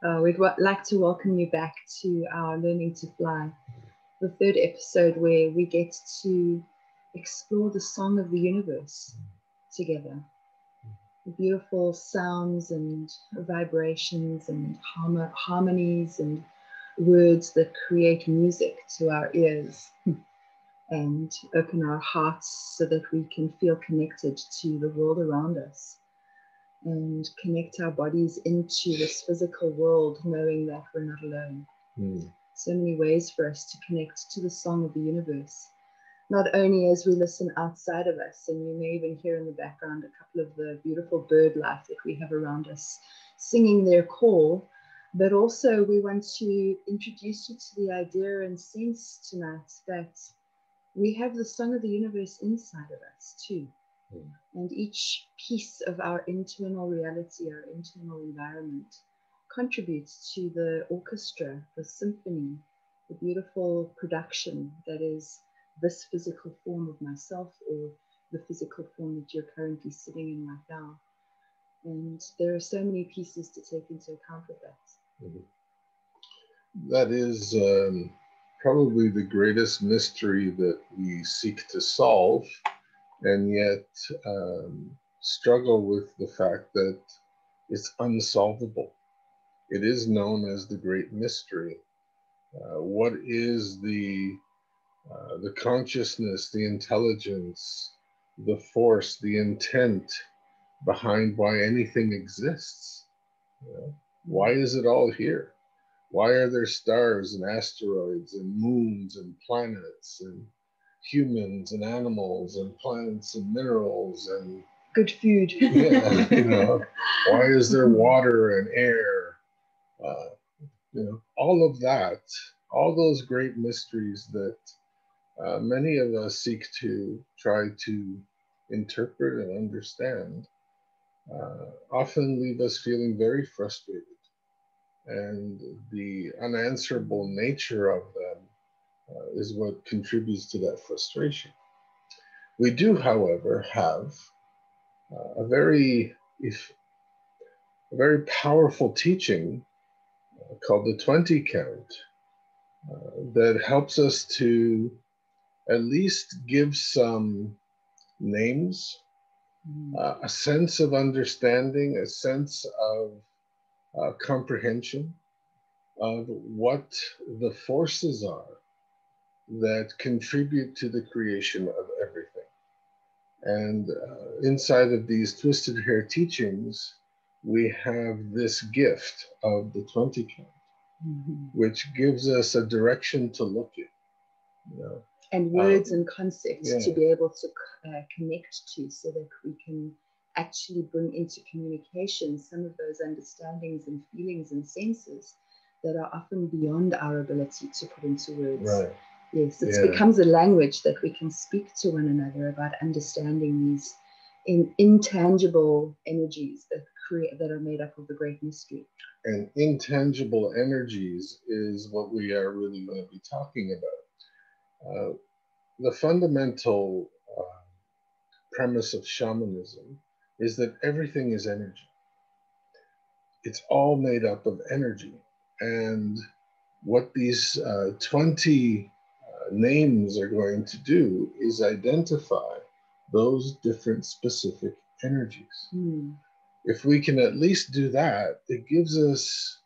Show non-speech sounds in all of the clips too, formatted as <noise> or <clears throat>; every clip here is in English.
Uh, we'd like to welcome you back to our Learning to Fly, the third episode where we get to explore the song of the universe together. The beautiful sounds and vibrations and harmo- harmonies and words that create music to our ears <laughs> and open our hearts so that we can feel connected to the world around us and connect our bodies into this physical world, knowing that we're not alone. Mm. So many ways for us to connect to the song of the universe, not only as we listen outside of us, and you may even hear in the background a couple of the beautiful bird life that we have around us singing their call, but also we want to introduce you to the idea and sense tonight that we have the song of the universe inside of us too. And each piece of our internal reality, our internal environment, contributes to the orchestra, the symphony, the beautiful production that is this physical form of myself or the physical form that you're currently sitting in right now. And there are so many pieces to take into account with that. Mm-hmm. That is um, probably the greatest mystery that we seek to solve and yet um, struggle with the fact that it's unsolvable. It is known as the great mystery. Uh, what is the uh, the consciousness, the intelligence, the force, the intent behind why anything exists? You know? Why is it all here? Why are there stars and asteroids and moons and planets and humans and animals and plants and minerals and good food. <laughs> yeah, you know, why is there water and air? Uh, you know, all of that, all those great mysteries that uh, many of us seek to try to interpret and understand, uh, often leave us feeling very frustrated. And the unanswerable nature of them uh, is what contributes to that frustration. We do, however, have uh, a very, if, a very powerful teaching uh, called the 20 count uh, that helps us to at least give some names, mm. uh, a sense of understanding, a sense of uh, comprehension of what the forces are that contribute to the creation of everything. And uh, inside of these twisted hair teachings, we have this gift of the 20 count, mm-hmm. which gives us a direction to look at. You know? And words um, and concepts yeah. to be able to uh, connect to so that we can actually bring into communication some of those understandings and feelings and senses that are often beyond our ability to put into words. Right. Yes, it yeah. becomes a language that we can speak to one another about understanding these in, intangible energies that create that are made up of the great mystery. And intangible energies is what we are really going to be talking about. Uh, the fundamental uh, premise of shamanism is that everything is energy. It's all made up of energy. And what these uh, 20 names are going to do is identify those different specific energies. Mm. If we can at least do that, it gives us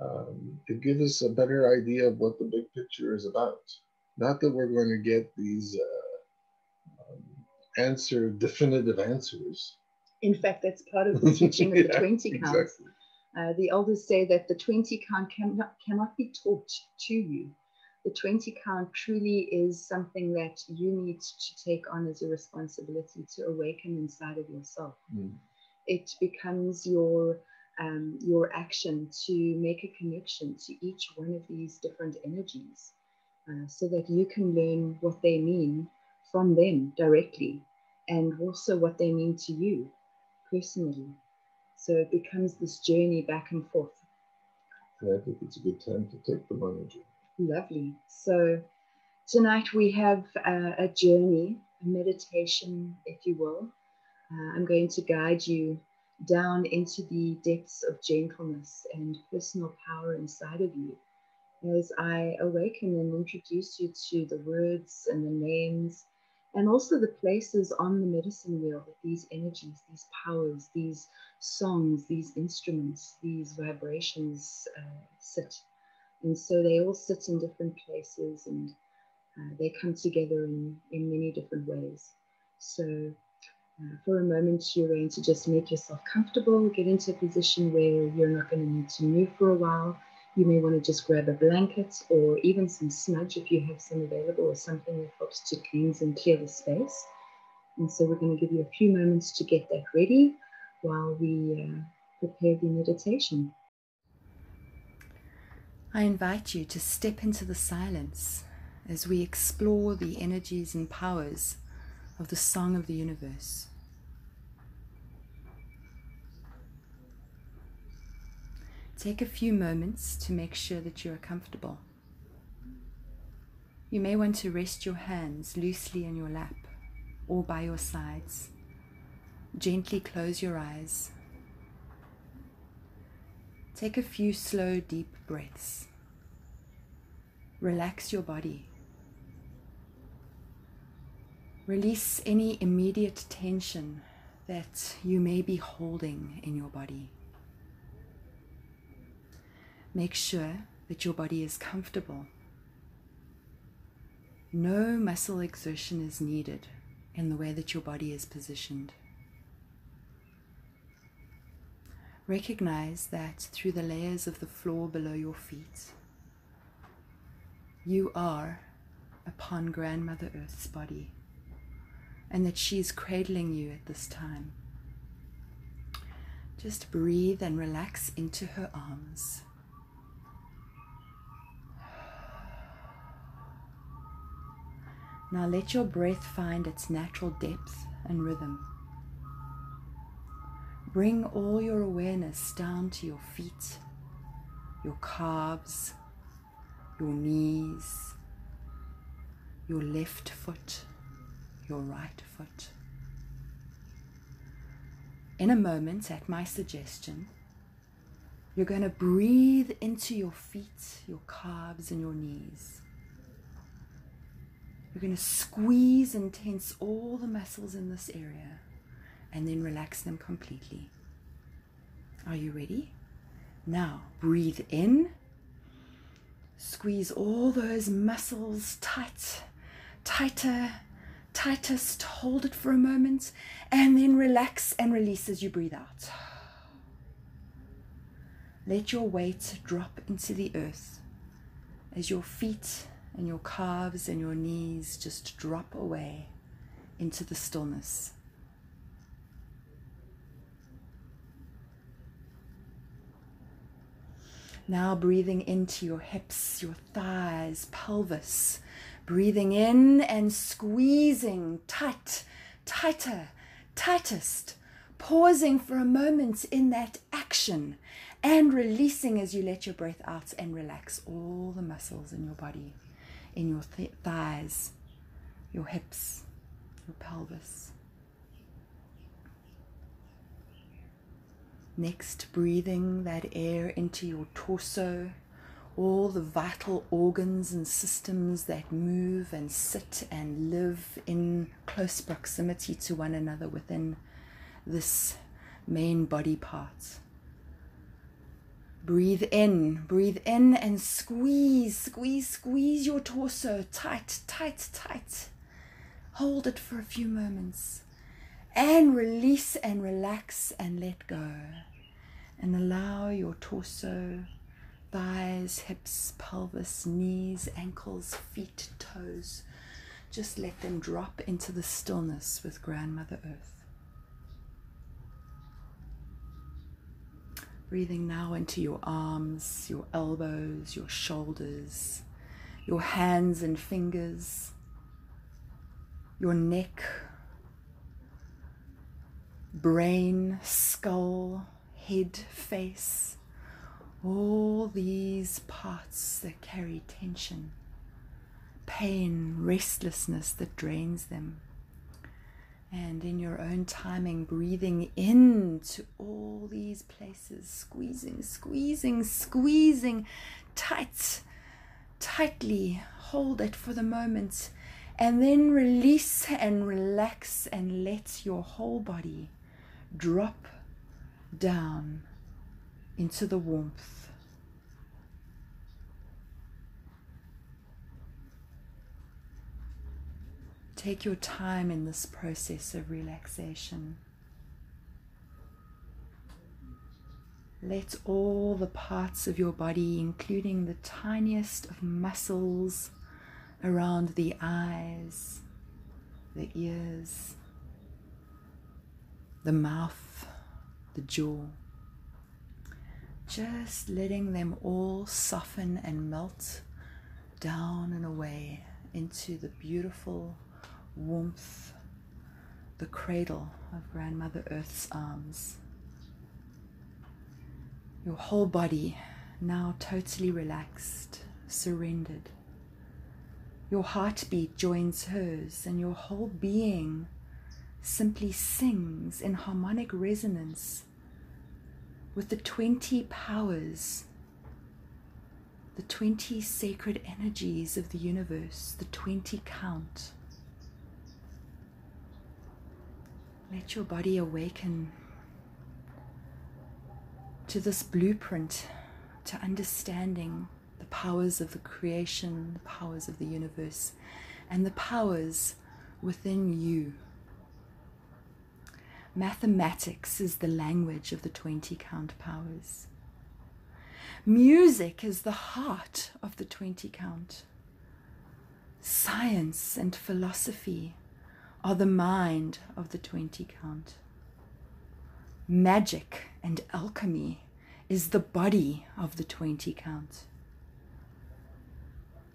um, it gives us a better idea of what the big picture is about. Not that we're going to get these uh, um, answer definitive answers. In fact, that's part of the teaching of <laughs> yeah, the 20 count. Exactly. Uh, the elders say that the 20 count cannot, cannot be taught to you the 20 count truly is something that you need to take on as a responsibility to awaken inside of yourself. Mm. It becomes your um, your action to make a connection to each one of these different energies uh, so that you can learn what they mean from them directly and also what they mean to you personally. So it becomes this journey back and forth. I think it's a good time to take the energy. Lovely. So tonight we have a, a journey, a meditation, if you will. Uh, I'm going to guide you down into the depths of gentleness and personal power inside of you as I awaken and introduce you to the words and the names and also the places on the medicine wheel that these energies, these powers, these songs, these instruments, these vibrations uh, sit. And so they all sit in different places and uh, they come together in, in many different ways. So uh, for a moment, you're going to just make yourself comfortable, get into a position where you're not going to need to move for a while. You may want to just grab a blanket or even some smudge if you have some available or something that helps to cleanse and clear the space. And so we're going to give you a few moments to get that ready while we uh, prepare the meditation. I invite you to step into the silence as we explore the energies and powers of the song of the universe. Take a few moments to make sure that you are comfortable. You may want to rest your hands loosely in your lap or by your sides. Gently close your eyes. Take a few slow, deep breaths. Relax your body. Release any immediate tension that you may be holding in your body. Make sure that your body is comfortable. No muscle exertion is needed in the way that your body is positioned. Recognize that through the layers of the floor below your feet, you are upon Grandmother Earth's body and that she is cradling you at this time. Just breathe and relax into her arms. Now let your breath find its natural depth and rhythm. Bring all your awareness down to your feet, your calves, your knees, your left foot, your right foot. In a moment, at my suggestion, you're going to breathe into your feet, your calves, and your knees. You're going to squeeze and tense all the muscles in this area and then relax them completely. Are you ready? Now breathe in. Squeeze all those muscles tight, tighter, tightest. Hold it for a moment and then relax and release as you breathe out. Let your weight drop into the earth as your feet and your calves and your knees just drop away into the stillness. Now breathing into your hips, your thighs, pelvis. Breathing in and squeezing tight, tighter, tightest. Pausing for a moment in that action and releasing as you let your breath out and relax all the muscles in your body in your th- thighs, your hips, your pelvis. Next, breathing that air into your torso, all the vital organs and systems that move and sit and live in close proximity to one another within this main body part. Breathe in, breathe in and squeeze, squeeze, squeeze your torso tight, tight, tight. Hold it for a few moments and release and relax and let go. And allow your torso, thighs, hips, pelvis, knees, ankles, feet, toes, just let them drop into the stillness with Grandmother Earth. Breathing now into your arms, your elbows, your shoulders, your hands and fingers, your neck, brain, skull, head, face, all these parts that carry tension, pain, restlessness that drains them. And in your own timing, breathing into all these places, squeezing, squeezing, squeezing tight, tightly. Hold it for the moment. And then release and relax and let your whole body drop down into the warmth. Take your time in this process of relaxation. Let all the parts of your body, including the tiniest of muscles around the eyes, the ears, the mouth, the jaw, just letting them all soften and melt down and away into the beautiful warmth, the cradle of Grandmother Earth's arms. Your whole body now totally relaxed, surrendered. Your heartbeat joins hers, and your whole being simply sings in harmonic resonance with the 20 powers, the 20 sacred energies of the universe, the 20 count. Let your body awaken to this blueprint, to understanding the powers of the creation, the powers of the universe, and the powers within you. Mathematics is the language of the 20 count powers. Music is the heart of the 20 count. Science and philosophy are the mind of the 20 count. Magic and alchemy is the body of the 20 count.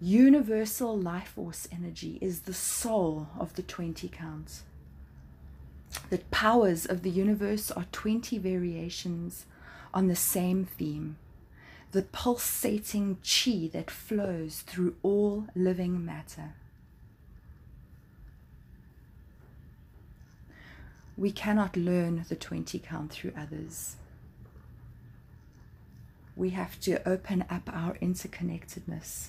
Universal life force energy is the soul of the 20 count. The powers of the universe are 20 variations on the same theme the pulsating chi that flows through all living matter. We cannot learn the 20 count through others. We have to open up our interconnectedness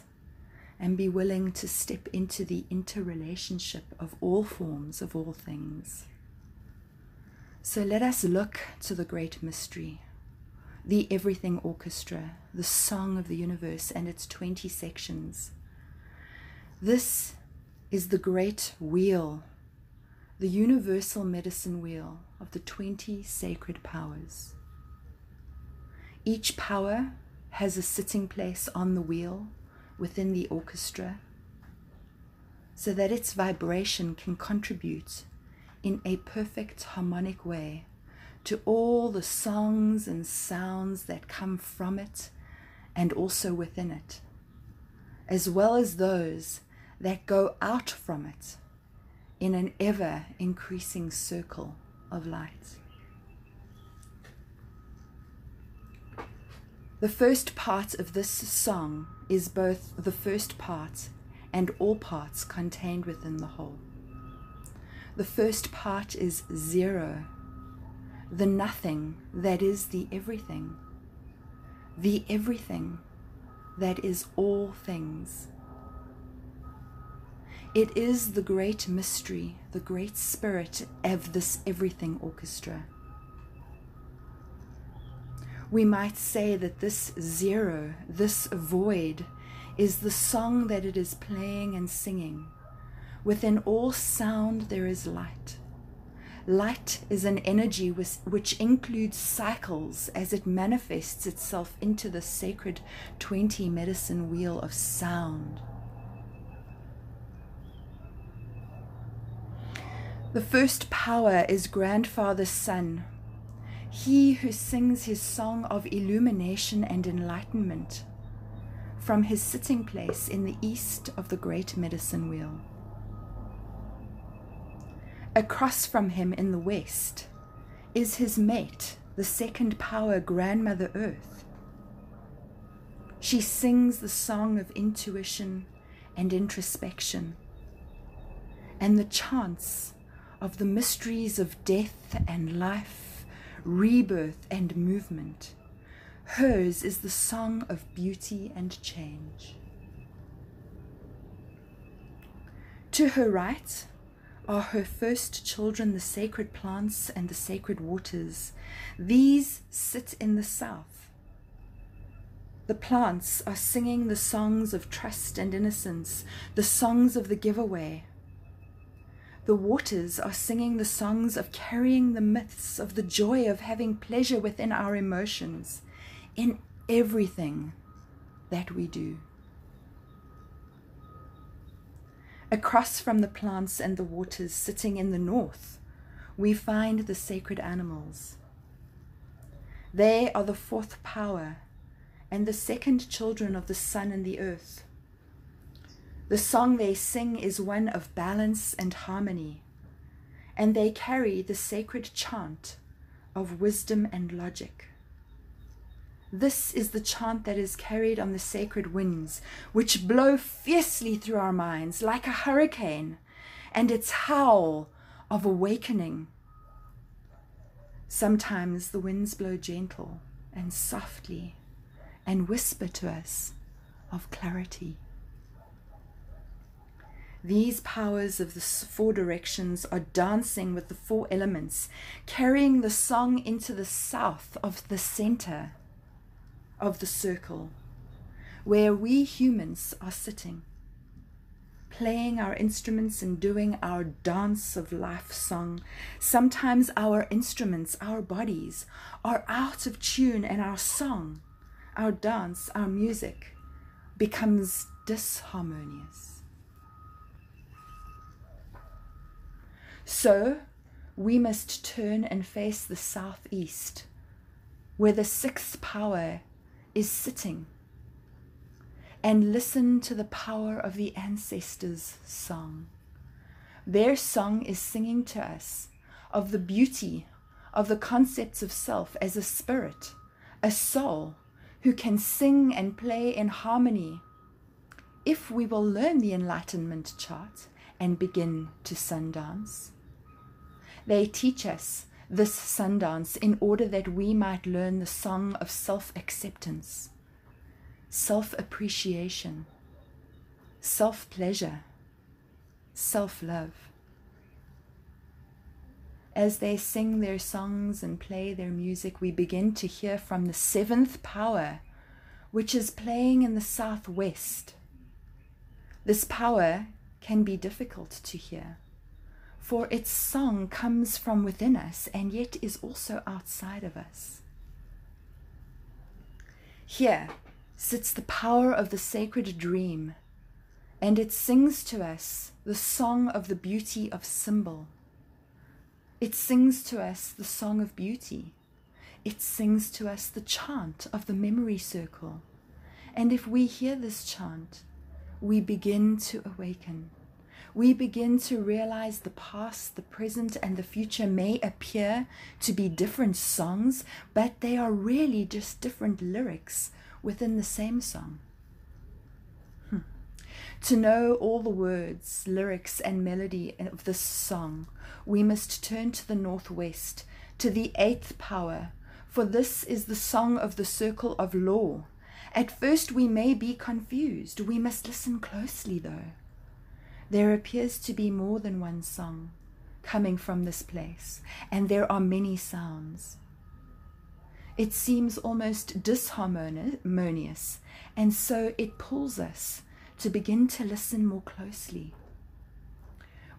and be willing to step into the interrelationship of all forms of all things. So let us look to the great mystery, the everything orchestra, the song of the universe and its 20 sections. This is the great wheel the universal medicine wheel of the 20 sacred powers. Each power has a sitting place on the wheel within the orchestra so that its vibration can contribute in a perfect harmonic way to all the songs and sounds that come from it and also within it, as well as those that go out from it in an ever increasing circle of light. The first part of this song is both the first part and all parts contained within the whole. The first part is zero, the nothing that is the everything, the everything that is all things. It is the great mystery, the great spirit of this everything orchestra. We might say that this zero, this void, is the song that it is playing and singing. Within all sound, there is light. Light is an energy which includes cycles as it manifests itself into the sacred 20 medicine wheel of sound. The first power is Grandfather Sun, he who sings his song of illumination and enlightenment from his sitting place in the east of the great medicine wheel. Across from him in the west is his mate, the second power, Grandmother Earth. She sings the song of intuition and introspection, and the chants of the mysteries of death and life, rebirth and movement. Hers is the song of beauty and change. To her right are her first children, the sacred plants and the sacred waters. These sit in the south. The plants are singing the songs of trust and innocence, the songs of the giveaway. The waters are singing the songs of carrying the myths of the joy of having pleasure within our emotions in everything that we do. Across from the plants and the waters sitting in the north, we find the sacred animals. They are the fourth power and the second children of the sun and the earth. The song they sing is one of balance and harmony, and they carry the sacred chant of wisdom and logic. This is the chant that is carried on the sacred winds, which blow fiercely through our minds like a hurricane, and its howl of awakening. Sometimes the winds blow gentle and softly and whisper to us of clarity. These powers of the four directions are dancing with the four elements, carrying the song into the south of the center of the circle where we humans are sitting, playing our instruments and doing our dance of life song. Sometimes our instruments, our bodies, are out of tune, and our song, our dance, our music becomes disharmonious. So we must turn and face the southeast, where the sixth power is sitting and listen to the power of the ancestors' song. Their song is singing to us of the beauty of the concepts of self as a spirit, a soul who can sing and play in harmony. If we will learn the Enlightenment chant and begin to sun dance, they teach us this Sundance in order that we might learn the song of self acceptance, self appreciation, self pleasure, self love. As they sing their songs and play their music, we begin to hear from the seventh power, which is playing in the southwest. This power can be difficult to hear for its song comes from within us and yet is also outside of us. Here sits the power of the sacred dream, and it sings to us the song of the beauty of symbol. It sings to us the song of beauty. It sings to us the chant of the memory circle. And if we hear this chant, we begin to awaken we begin to realize the past, the present, and the future may appear to be different songs, but they are really just different lyrics within the same song. Hmm. To know all the words, lyrics, and melody of this song, we must turn to the northwest, to the eighth power, for this is the song of the circle of law. At first, we may be confused. We must listen closely, though. There appears to be more than one song coming from this place, and there are many sounds. It seems almost disharmonious, and so it pulls us to begin to listen more closely.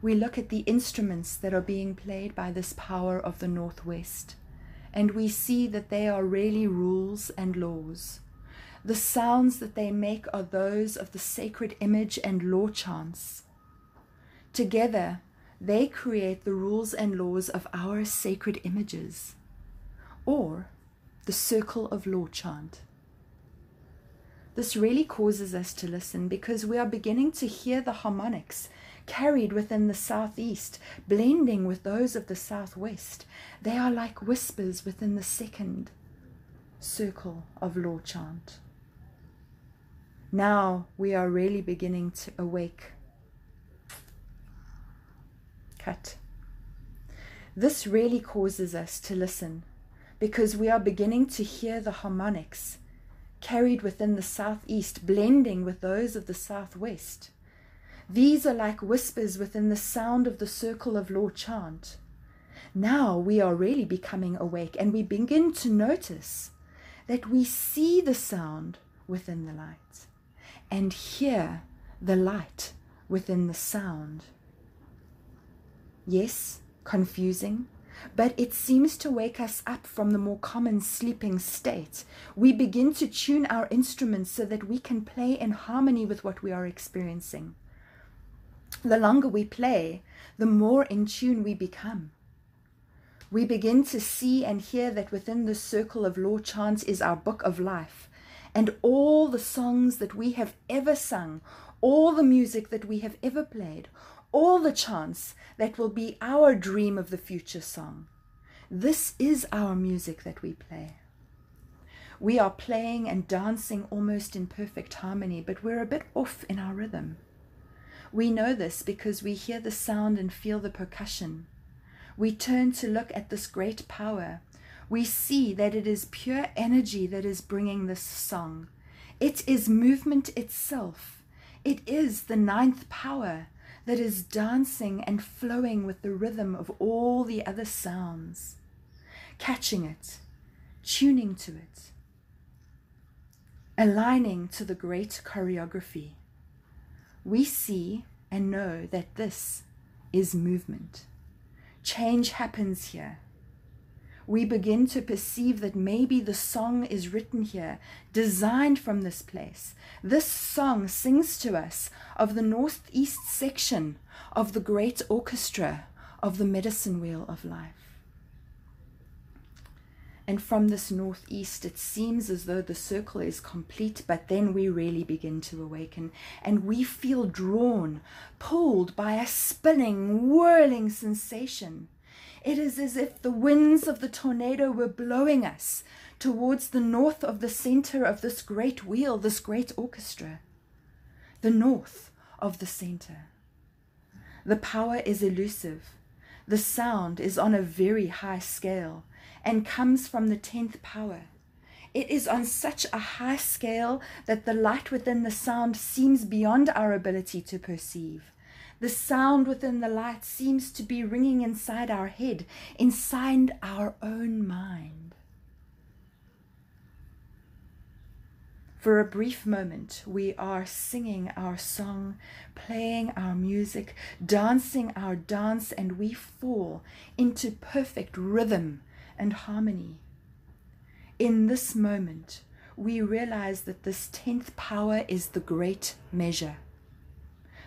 We look at the instruments that are being played by this power of the Northwest, and we see that they are really rules and laws. The sounds that they make are those of the sacred image and law chants. Together, they create the rules and laws of our sacred images, or the circle of law chant. This really causes us to listen because we are beginning to hear the harmonics carried within the southeast, blending with those of the southwest. They are like whispers within the second circle of law chant. Now we are really beginning to awake cut. This really causes us to listen because we are beginning to hear the harmonics carried within the southeast blending with those of the southwest. These are like whispers within the sound of the circle of law chant. Now we are really becoming awake and we begin to notice that we see the sound within the light and hear the light within the sound. Yes, confusing, but it seems to wake us up from the more common sleeping state. We begin to tune our instruments so that we can play in harmony with what we are experiencing. The longer we play, the more in tune we become. We begin to see and hear that within the circle of law chants is our book of life, and all the songs that we have ever sung, all the music that we have ever played, all the chants that will be our dream of the future song. This is our music that we play. We are playing and dancing almost in perfect harmony, but we're a bit off in our rhythm. We know this because we hear the sound and feel the percussion. We turn to look at this great power. We see that it is pure energy that is bringing this song. It is movement itself. It is the ninth power that is dancing and flowing with the rhythm of all the other sounds, catching it, tuning to it, aligning to the great choreography. We see and know that this is movement. Change happens here we begin to perceive that maybe the song is written here, designed from this place. This song sings to us of the northeast section of the great orchestra of the medicine wheel of life. And from this northeast, it seems as though the circle is complete, but then we really begin to awaken and we feel drawn, pulled by a spinning, whirling sensation it is as if the winds of the tornado were blowing us towards the north of the center of this great wheel, this great orchestra. The north of the center. The power is elusive. The sound is on a very high scale and comes from the tenth power. It is on such a high scale that the light within the sound seems beyond our ability to perceive. The sound within the light seems to be ringing inside our head, inside our own mind. For a brief moment, we are singing our song, playing our music, dancing our dance, and we fall into perfect rhythm and harmony. In this moment, we realize that this tenth power is the great measure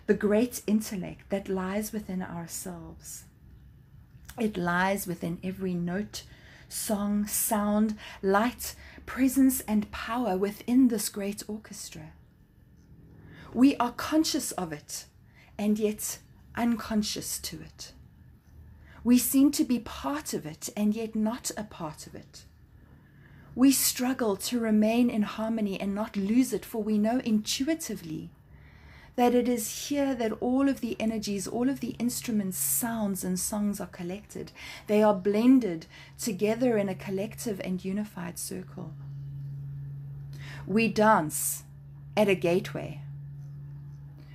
the great intellect that lies within ourselves. It lies within every note, song, sound, light, presence, and power within this great orchestra. We are conscious of it and yet unconscious to it. We seem to be part of it and yet not a part of it. We struggle to remain in harmony and not lose it, for we know intuitively that it is here that all of the energies, all of the instruments, sounds, and songs are collected. They are blended together in a collective and unified circle. We dance at a gateway.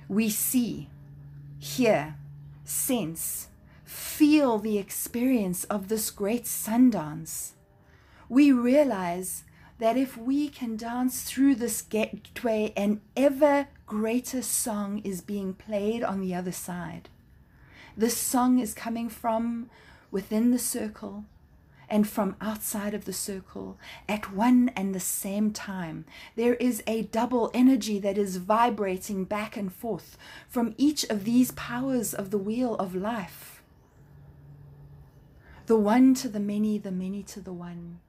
We see, hear, sense, feel the experience of this great sun dance. We realize that if we can dance through this gateway, an ever greater song is being played on the other side. This song is coming from within the circle and from outside of the circle at one and the same time. There is a double energy that is vibrating back and forth from each of these powers of the wheel of life. The one to the many, the many to the one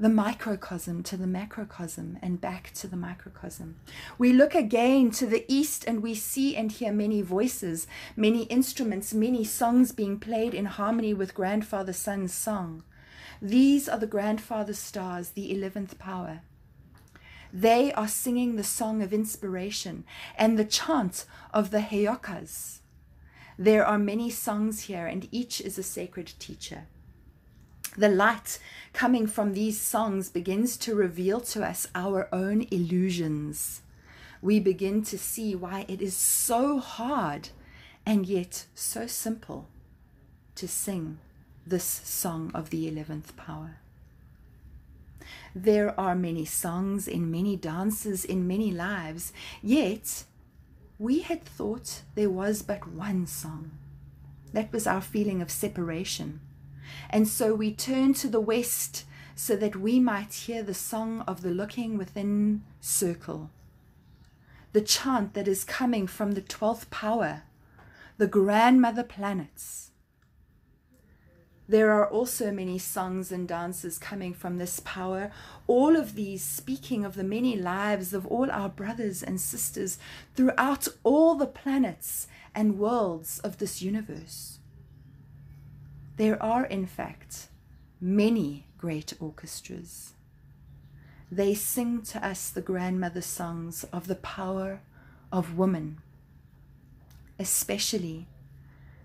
the microcosm to the macrocosm and back to the microcosm. We look again to the east and we see and hear many voices, many instruments, many songs being played in harmony with Grandfather Sun's song. These are the grandfather stars, the 11th power. They are singing the song of inspiration and the chant of the Heyokas. There are many songs here, and each is a sacred teacher. The light coming from these songs begins to reveal to us our own illusions. We begin to see why it is so hard and yet so simple to sing this song of the 11th power. There are many songs in many dances in many lives, yet we had thought there was but one song. That was our feeling of separation. And so we turned to the west so that we might hear the song of the looking within circle, the chant that is coming from the 12th power, the grandmother planets. There are also many songs and dances coming from this power, all of these speaking of the many lives of all our brothers and sisters throughout all the planets and worlds of this universe. There are, in fact, many great orchestras. They sing to us the grandmother songs of the power of woman, especially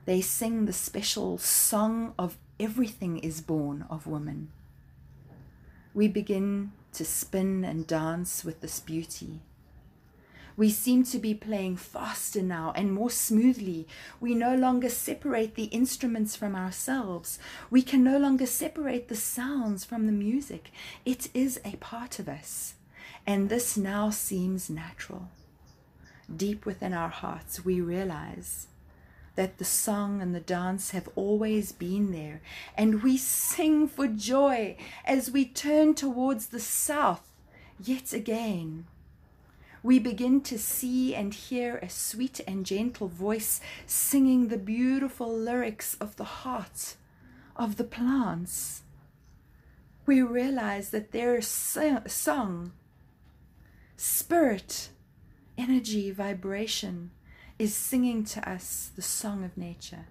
they sing the special song of everything is born of woman. We begin to spin and dance with this beauty. We seem to be playing faster now and more smoothly. We no longer separate the instruments from ourselves. We can no longer separate the sounds from the music. It is a part of us. And this now seems natural. Deep within our hearts, we realize that the song and the dance have always been there, and we sing for joy as we turn towards the south yet again. We begin to see and hear a sweet and gentle voice singing the beautiful lyrics of the heart of the plants. We realize that their song, spirit, energy, vibration is singing to us the song of nature.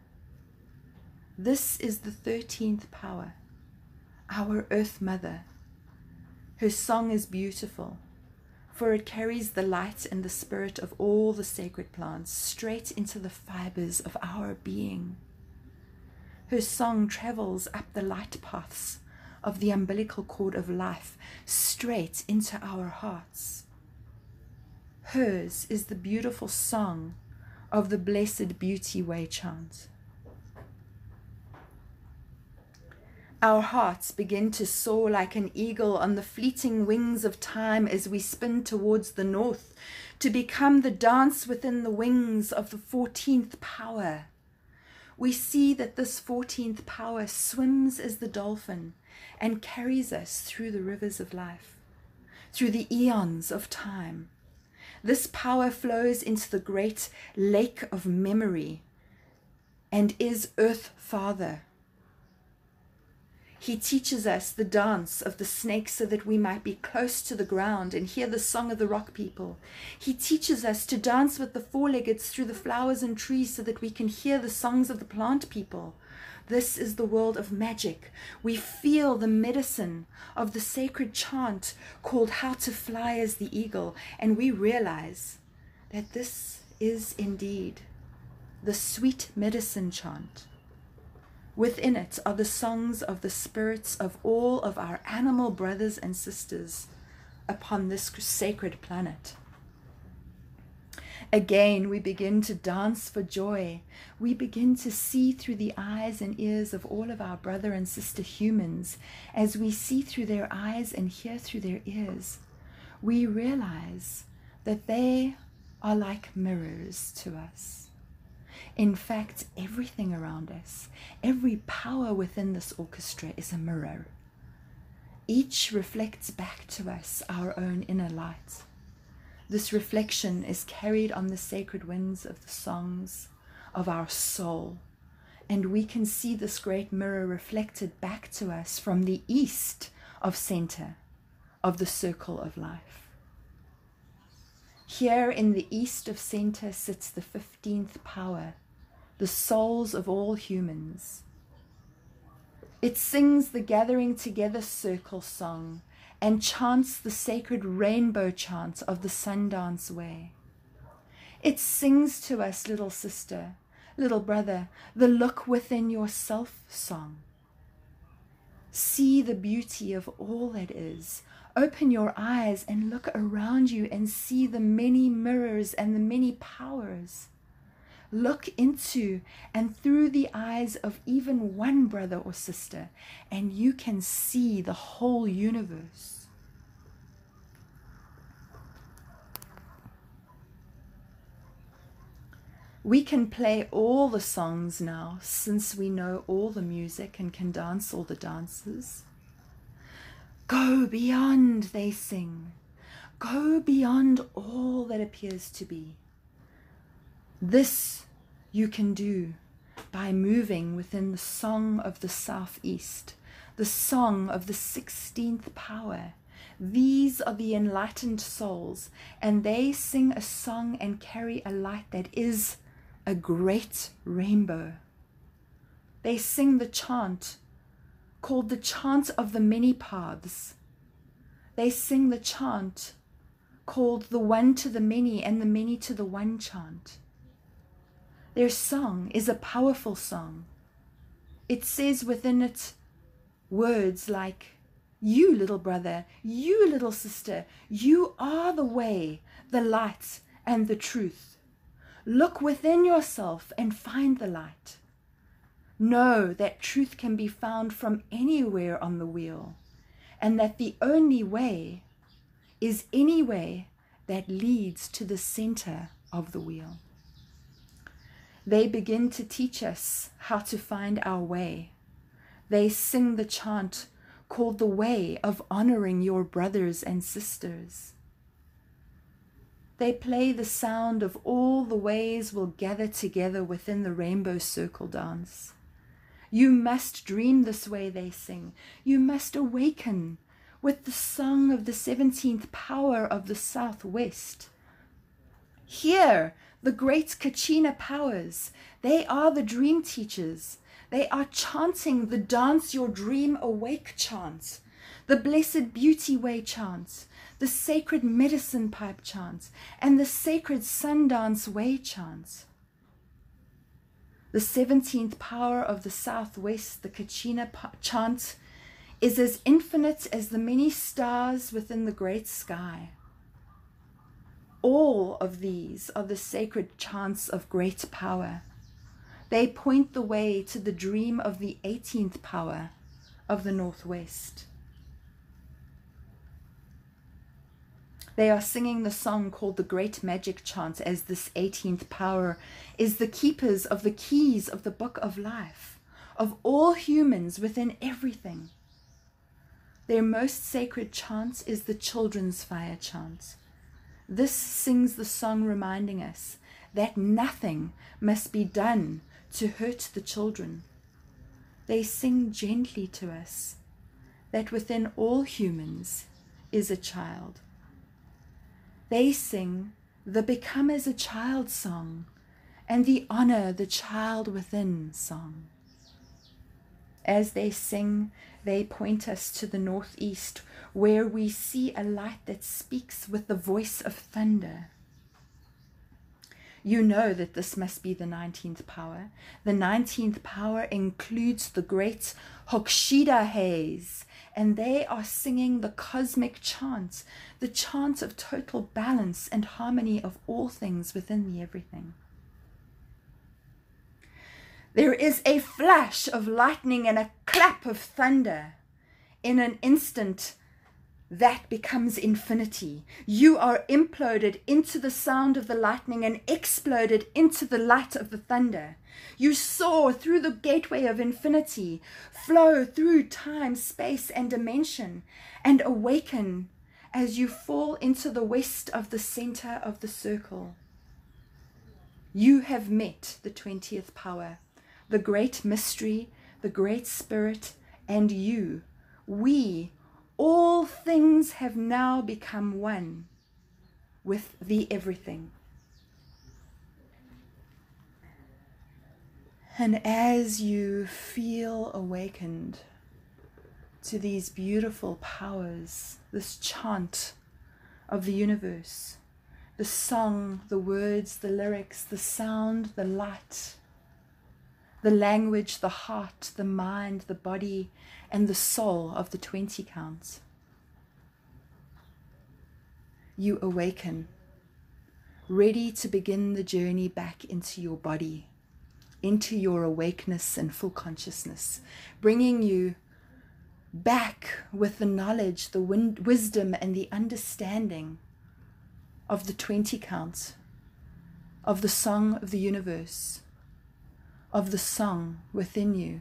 This is the 13th power, our Earth Mother. Her song is beautiful, for it carries the light and the spirit of all the sacred plants straight into the fibers of our being. Her song travels up the light paths of the umbilical cord of life straight into our hearts. Hers is the beautiful song of the Blessed Beauty Way chant. Our hearts begin to soar like an eagle on the fleeting wings of time as we spin towards the north to become the dance within the wings of the 14th power. We see that this 14th power swims as the dolphin and carries us through the rivers of life, through the eons of time this power flows into the great lake of memory and is Earth Father. He teaches us the dance of the snake so that we might be close to the ground and hear the song of the rock people. He teaches us to dance with the four leggeds through the flowers and trees so that we can hear the songs of the plant people. This is the world of magic. We feel the medicine of the sacred chant called How to Fly as the Eagle, and we realize that this is indeed the sweet medicine chant. Within it are the songs of the spirits of all of our animal brothers and sisters upon this sacred planet. Again, we begin to dance for joy. We begin to see through the eyes and ears of all of our brother and sister humans. As we see through their eyes and hear through their ears, we realize that they are like mirrors to us. In fact, everything around us, every power within this orchestra is a mirror. Each reflects back to us our own inner light. This reflection is carried on the sacred winds of the songs of our soul. And we can see this great mirror reflected back to us from the east of center of the circle of life. Here in the east of center sits the 15th power, the souls of all humans. It sings the gathering together circle song and chants the sacred rainbow chant of the Sundance Way. It sings to us, little sister, little brother, the look within yourself song. See the beauty of all that is. Open your eyes and look around you and see the many mirrors and the many powers. Look into and through the eyes of even one brother or sister, and you can see the whole universe. We can play all the songs now since we know all the music and can dance all the dances. Go beyond, they sing. Go beyond all that appears to be. This you can do by moving within the song of the southeast, the song of the 16th power. These are the enlightened souls, and they sing a song and carry a light that is a great rainbow. They sing the chant called the chant of the many paths. They sing the chant called the one to the many and the many to the one chant. Their song is a powerful song. It says within it words like, You, little brother, you, little sister, you are the way, the light, and the truth. Look within yourself and find the light. Know that truth can be found from anywhere on the wheel, and that the only way is any way that leads to the center of the wheel. They begin to teach us how to find our way. They sing the chant called the way of honoring your brothers and sisters. They play the sound of all the ways will gather together within the rainbow circle dance. You must dream this way, they sing. You must awaken with the song of the 17th power of the southwest. Hear the great Kachina powers. They are the dream teachers. They are chanting the Dance Your Dream Awake chant, the Blessed Beauty Way chant, the sacred medicine pipe chant, and the sacred Sundance Way chant. The 17th power of the southwest, the Kachina chant, is as infinite as the many stars within the great sky. All of these are the sacred chants of great power. They point the way to the dream of the 18th power of the Northwest. They are singing the song called the Great Magic Chant as this 18th power is the keepers of the keys of the book of life, of all humans within everything. Their most sacred chant is the children's fire chant. This sings the song reminding us that nothing must be done to hurt the children. They sing gently to us that within all humans is a child. They sing the Become as a Child song and the Honor the Child Within song. As they sing, they point us to the northeast, where we see a light that speaks with the voice of thunder. You know that this must be the 19th power. The 19th power includes the great Hokshido haze, and they are singing the cosmic chant, the chant of total balance and harmony of all things within the everything. There is a flash of lightning and a clap of thunder. In an instant, that becomes infinity. You are imploded into the sound of the lightning and exploded into the light of the thunder. You soar through the gateway of infinity, flow through time, space, and dimension, and awaken as you fall into the west of the center of the circle. You have met the 20th power, the great mystery, the great spirit, and you. We all things have now become one with the everything. And as you feel awakened to these beautiful powers, this chant of the universe, the song, the words, the lyrics, the sound, the light, the language, the heart, the mind, the body, and the soul of the 20 counts. You awaken, ready to begin the journey back into your body, into your awakeness and full consciousness, bringing you back with the knowledge, the wisdom, and the understanding of the 20 counts, of the song of the universe, of the song within you,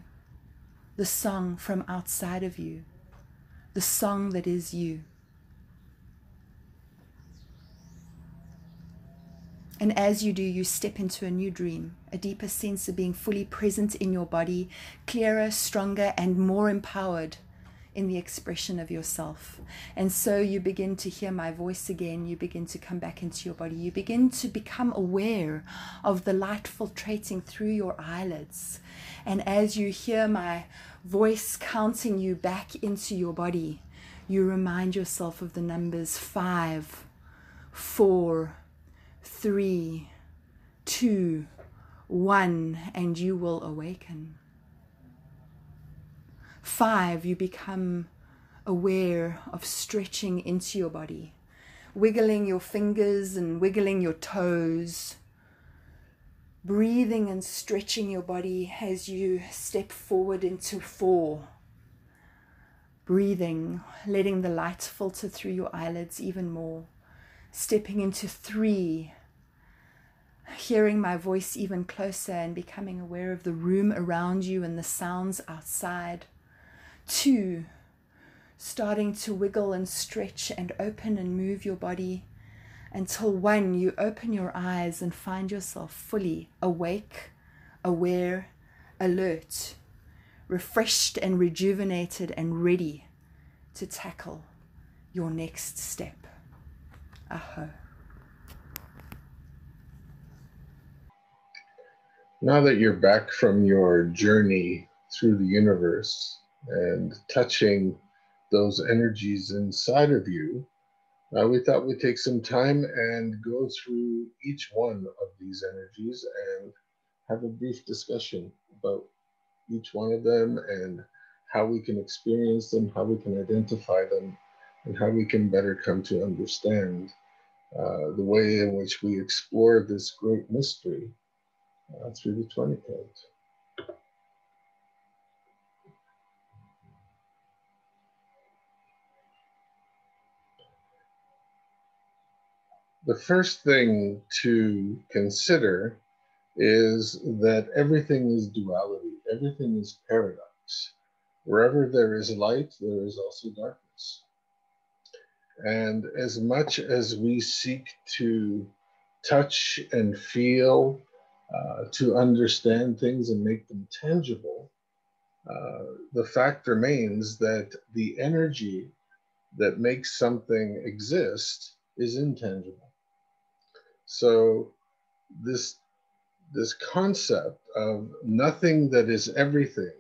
the song from outside of you, the song that is you. And as you do, you step into a new dream, a deeper sense of being fully present in your body, clearer, stronger, and more empowered in the expression of yourself. And so you begin to hear my voice again. You begin to come back into your body. You begin to become aware of the light filtrating through your eyelids. And as you hear my voice counting you back into your body, you remind yourself of the numbers five, four, three, two, one, and you will awaken. Five, you become aware of stretching into your body, wiggling your fingers and wiggling your toes, breathing and stretching your body as you step forward into four. Breathing, letting the light filter through your eyelids even more. Stepping into three, hearing my voice even closer and becoming aware of the room around you and the sounds outside two, starting to wiggle and stretch and open and move your body until one, you open your eyes and find yourself fully awake, aware, alert, refreshed and rejuvenated and ready to tackle your next step. Aho. Now that you're back from your journey through the universe, and touching those energies inside of you, uh, we thought we'd take some time and go through each one of these energies and have a brief discussion about each one of them and how we can experience them, how we can identify them, and how we can better come to understand uh, the way in which we explore this great mystery uh, through the 20 count. The first thing to consider is that everything is duality, everything is paradox. Wherever there is light, there is also darkness. And as much as we seek to touch and feel, uh, to understand things and make them tangible, uh, the fact remains that the energy that makes something exist is intangible. So this this concept of nothing that is everything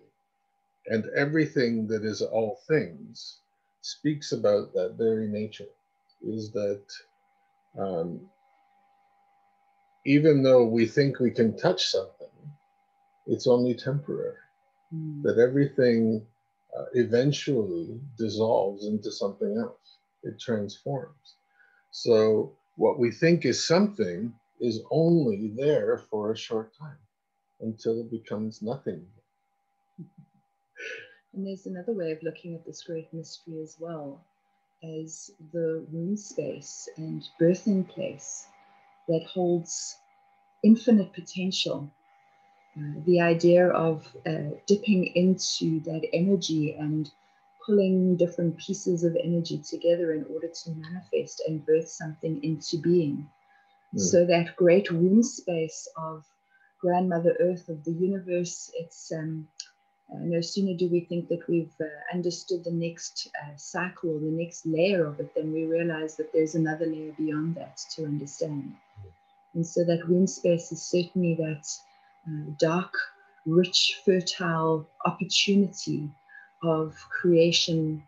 and everything that is all things speaks about that very nature is that um, even though we think we can touch something, it's only temporary. Mm. That everything uh, eventually dissolves into something else, it transforms. So what we think is something is only there for a short time until it becomes nothing. And there's another way of looking at this great mystery as well as the womb space and birthing place that holds infinite potential. Uh, the idea of uh, dipping into that energy and pulling different pieces of energy together in order to manifest and birth something into being. Mm. So that great womb space of grandmother earth of the universe, it's um, uh, no sooner do we think that we've uh, understood the next uh, cycle, the next layer of it, than we realize that there's another layer beyond that to understand. Mm. And so that womb space is certainly that uh, dark, rich, fertile opportunity of creation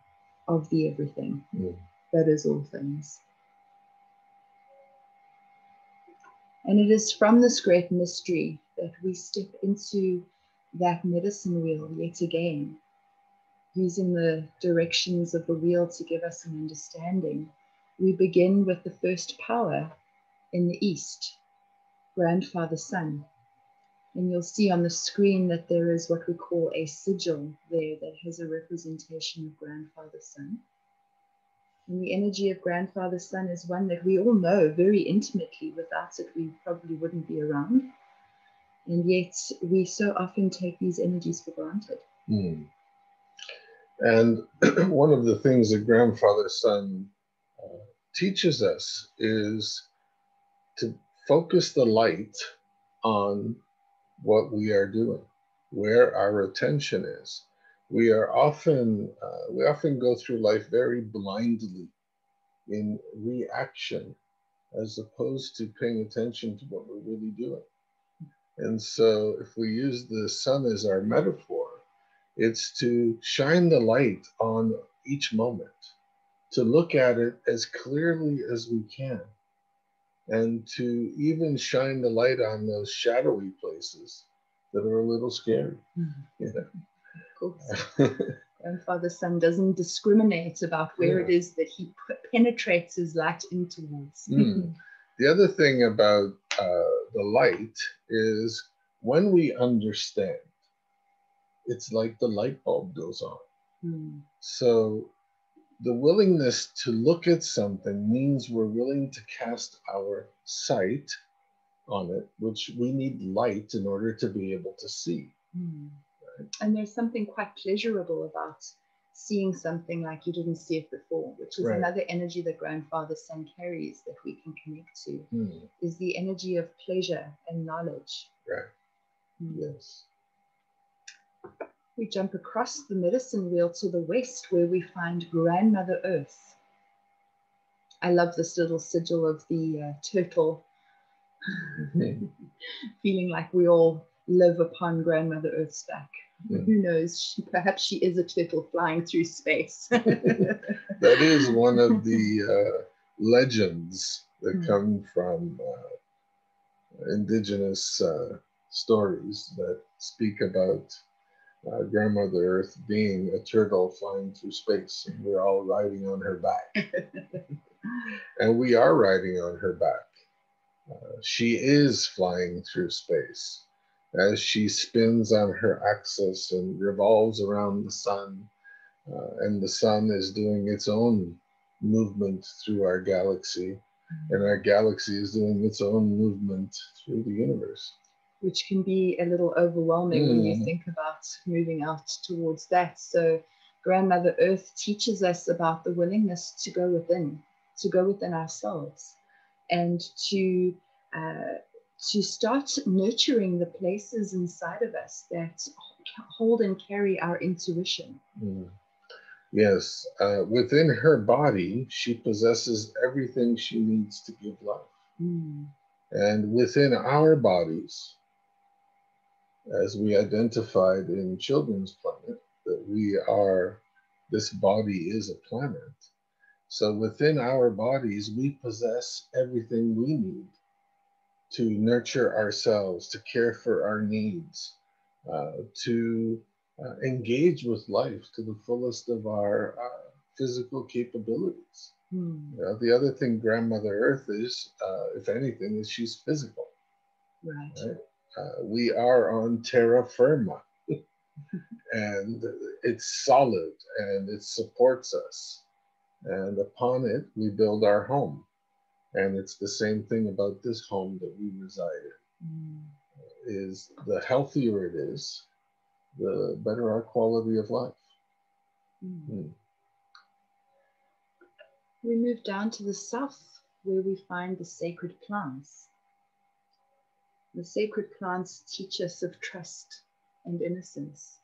of the everything mm. that is all things. And it is from this great mystery that we step into that medicine wheel yet again, using the directions of the wheel to give us an understanding, we begin with the first power in the east, grandfather sun. And you'll see on the screen that there is what we call a sigil there that has a representation of grandfather sun. And the energy of grandfather sun is one that we all know very intimately. Without it, we probably wouldn't be around. And yet, we so often take these energies for granted. Mm. And <clears throat> one of the things that grandfather sun uh, teaches us is to focus the light on what we are doing, where our attention is. We are often, uh, we often go through life very blindly in reaction as opposed to paying attention to what we're really doing. And so, if we use the sun as our metaphor, it's to shine the light on each moment, to look at it as clearly as we can, and to even shine the light on those shadowy places that are a little scary. Mm-hmm. You know? Of course. <laughs> Grandfather Sun doesn't discriminate about where yeah. it is that he penetrates his light in towards. mm. The other thing about uh, the light is when we understand, it's like the light bulb goes on. Mm. So the willingness to look at something means we're willing to cast our sight on it, which we need light in order to be able to see. Mm. Right? And there's something quite pleasurable about seeing something like you didn't see it before, which is right. another energy that grandfather sun carries that we can connect to, mm. is the energy of pleasure and knowledge. Right. Mm. Yes we jump across the medicine wheel to the west where we find Grandmother Earth. I love this little sigil of the uh, turtle, <laughs> feeling like we all live upon Grandmother Earth's back. Who knows? She, perhaps she is a turtle flying through space. <laughs> <laughs> that is one of the uh, legends that mm. come from uh, indigenous uh, stories that speak about uh, grandmother Earth being a turtle flying through space, and we're all riding on her back. <laughs> and we are riding on her back. Uh, she is flying through space as she spins on her axis and revolves around the sun. Uh, and the sun is doing its own movement through our galaxy, and our galaxy is doing its own movement through the universe which can be a little overwhelming mm. when you mm. think about moving out towards that. So, Grandmother Earth teaches us about the willingness to go within, to go within ourselves, and to uh, to start nurturing the places inside of us that hold and carry our intuition. Mm. Yes, uh, within her body, she possesses everything she needs to give life. Mm. And within our bodies, as we identified in Children's Planet, that we are, this body is a planet. So within our bodies, we possess everything we need to nurture ourselves, to care for our needs, uh, to uh, engage with life to the fullest of our uh, physical capabilities. Hmm. You know, the other thing grandmother earth is, uh, if anything, is she's physical. Right. right? Uh, we are on terra firma and it's solid and it supports us. And upon it, we build our home. And it's the same thing about this home that we reside in. Mm. Is the healthier it is, the better our quality of life. Mm. Mm. We move down to the south where we find the sacred plants. The sacred plants teach us of trust and innocence.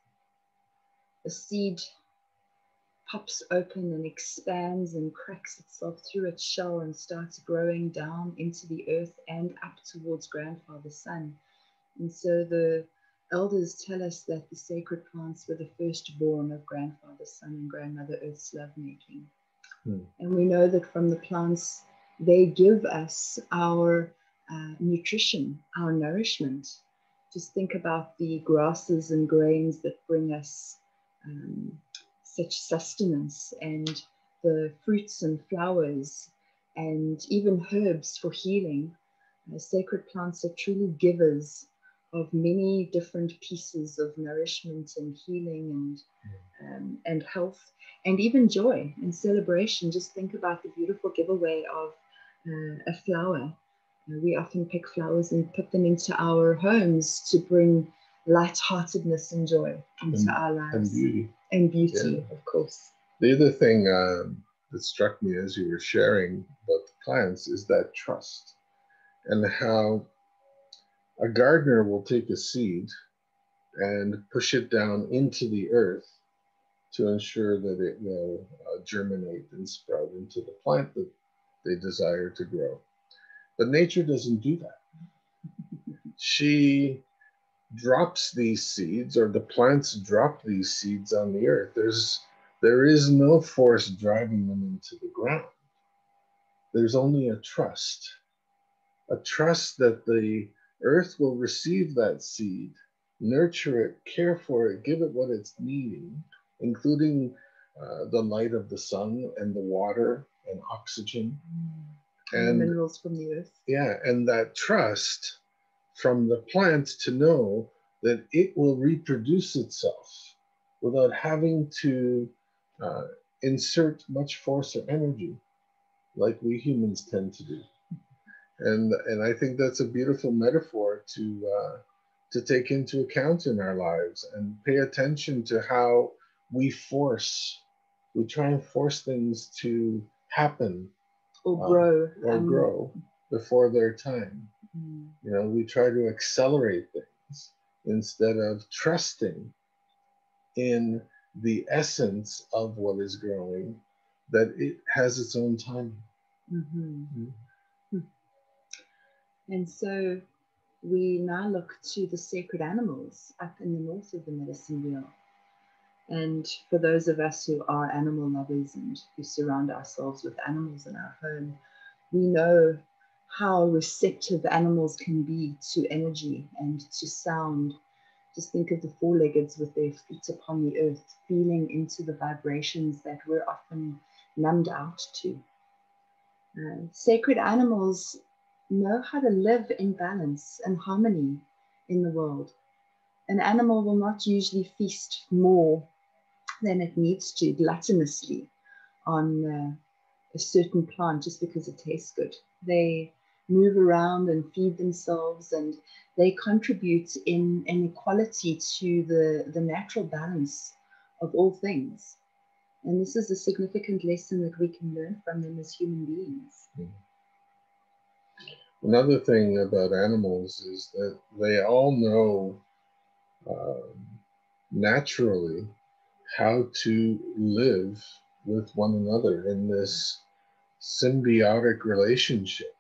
A seed pops open and expands and cracks itself through its shell and starts growing down into the earth and up towards grandfather sun. And so the elders tell us that the sacred plants were the firstborn of grandfather sun and grandmother earth's lovemaking. Hmm. And we know that from the plants, they give us our uh, nutrition, our nourishment. just think about the grasses and grains that bring us um, such sustenance and the fruits and flowers and even herbs for healing. Uh, sacred plants are truly givers of many different pieces of nourishment and healing and um, and health and even joy and celebration. Just think about the beautiful giveaway of uh, a flower. We often pick flowers and put them into our homes to bring lightheartedness and joy into And- our lives And beauty. and beauty, of course. The other thing um, that struck me as you were sharing about the plants is that trust and how a gardener will take a seed and push it down into the earth to ensure that it will uh, germinate and sprout into the plant that they desire to grow. But nature doesn't do that. She drops these seeds, or the plants drop these seeds on the earth. There's there is no force driving them into the ground. There's only a trust, a trust that the earth will receive that seed, nurture it, care for it, give it what it's needing, including uh, the light of the sun and the water and oxygen. And And minerals from the earth. yeah, and that trust from the plant to know that it will reproduce itself without having to uh, insert much force or energy like we humans tend to do. And, and I think that's a beautiful metaphor to, uh, to take into account in our lives and pay attention to how we force, we try and force things to happen Or Um, grow. or um, grow before their time. mm, You know, we try to accelerate things instead of trusting in the essence of what is growing, that it has its own timing. mhm. Mm. Hmm. And so we now look to the sacred animals up in the north of the medicine wheel. And for those of us who are animal lovers and who surround ourselves with animals in our home, we know how receptive animals can be to energy and to sound. Just think of the four leggeds with their feet upon the earth, feeling into the vibrations that we're often numbed out to. Uh, sacred animals know how to live in balance and harmony in the world. An animal will not usually feast more than it needs to gluttonously on uh, a certain plant just because it tastes good. They move around and feed themselves and they contribute in an equality to the, the natural balance of all things. And this is a significant lesson that we can learn from them as human beings. Another thing about animals is that they all know um, naturally how to live with one another in this symbiotic relationship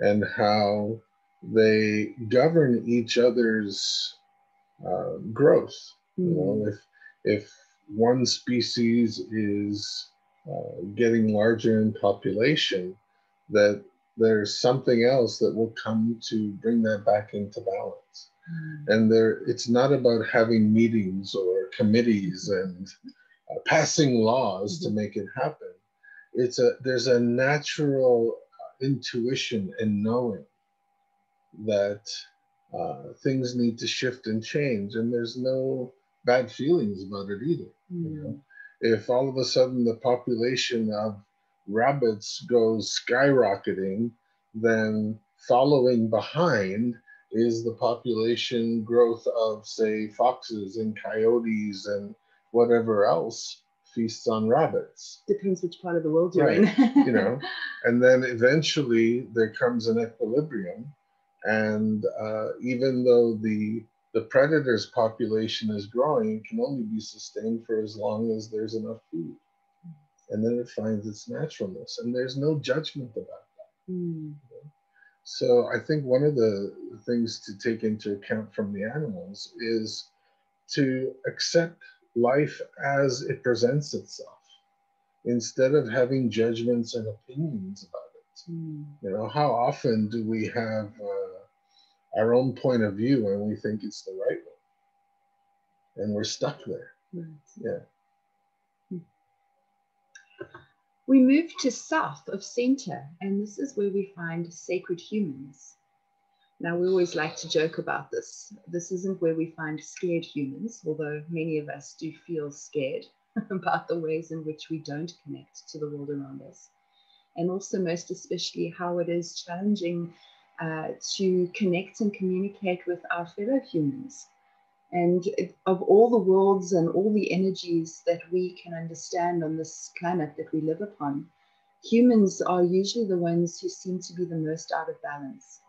and how they govern each other's uh, growth. You know, if if one species is uh, getting larger in population, that there's something else that will come to bring that back into balance. Mm. And there, it's not about having meetings or committees and uh, passing laws to make it happen. It's a there's a natural uh, intuition and knowing that uh, things need to shift and change, and there's no bad feelings about it either. You Mm. know, if all of a sudden the population of rabbits goes skyrocketing, then following behind is the population growth of, say, foxes and coyotes and whatever else feasts on rabbits. Depends which part of the world you're Right, in. <laughs> You know, and then eventually there comes an equilibrium, and uh, even though the the predator's population is growing, it can only be sustained for as long as there's enough food. And then it finds its naturalness, and there's no judgment about that. Mm. So I think one of the things to take into account from the animals is to accept life as it presents itself instead of having judgments and opinions about it. Mm. You know, how often do we have uh, our own point of view and we think it's the right one. And we're stuck there. Right. Yeah. We move to south of center, and this is where we find sacred humans. Now, we always like to joke about this. This isn't where we find scared humans, although many of us do feel scared <laughs> about the ways in which we don't connect to the world around us. And also, most especially, how it is challenging uh, to connect and communicate with our fellow humans. And of all the worlds and all the energies that we can understand on this planet that we live upon, humans are usually the ones who seem to be the most out of balance.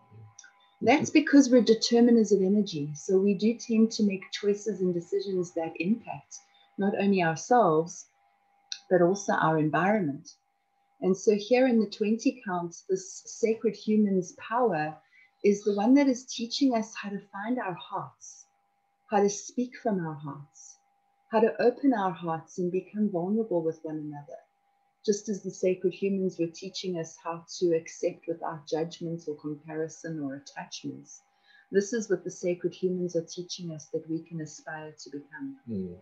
That's mm-hmm. because we're determiners of energy. So we do tend to make choices and decisions that impact not only ourselves, but also our environment. And so here in the 20 count, this sacred human's power is the one that is teaching us how to find our hearts, how to speak from our hearts, how to open our hearts and become vulnerable with one another. Just as the sacred humans were teaching us how to accept without judgments or comparison or attachments. This is what the sacred humans are teaching us that we can aspire to become. Hmm.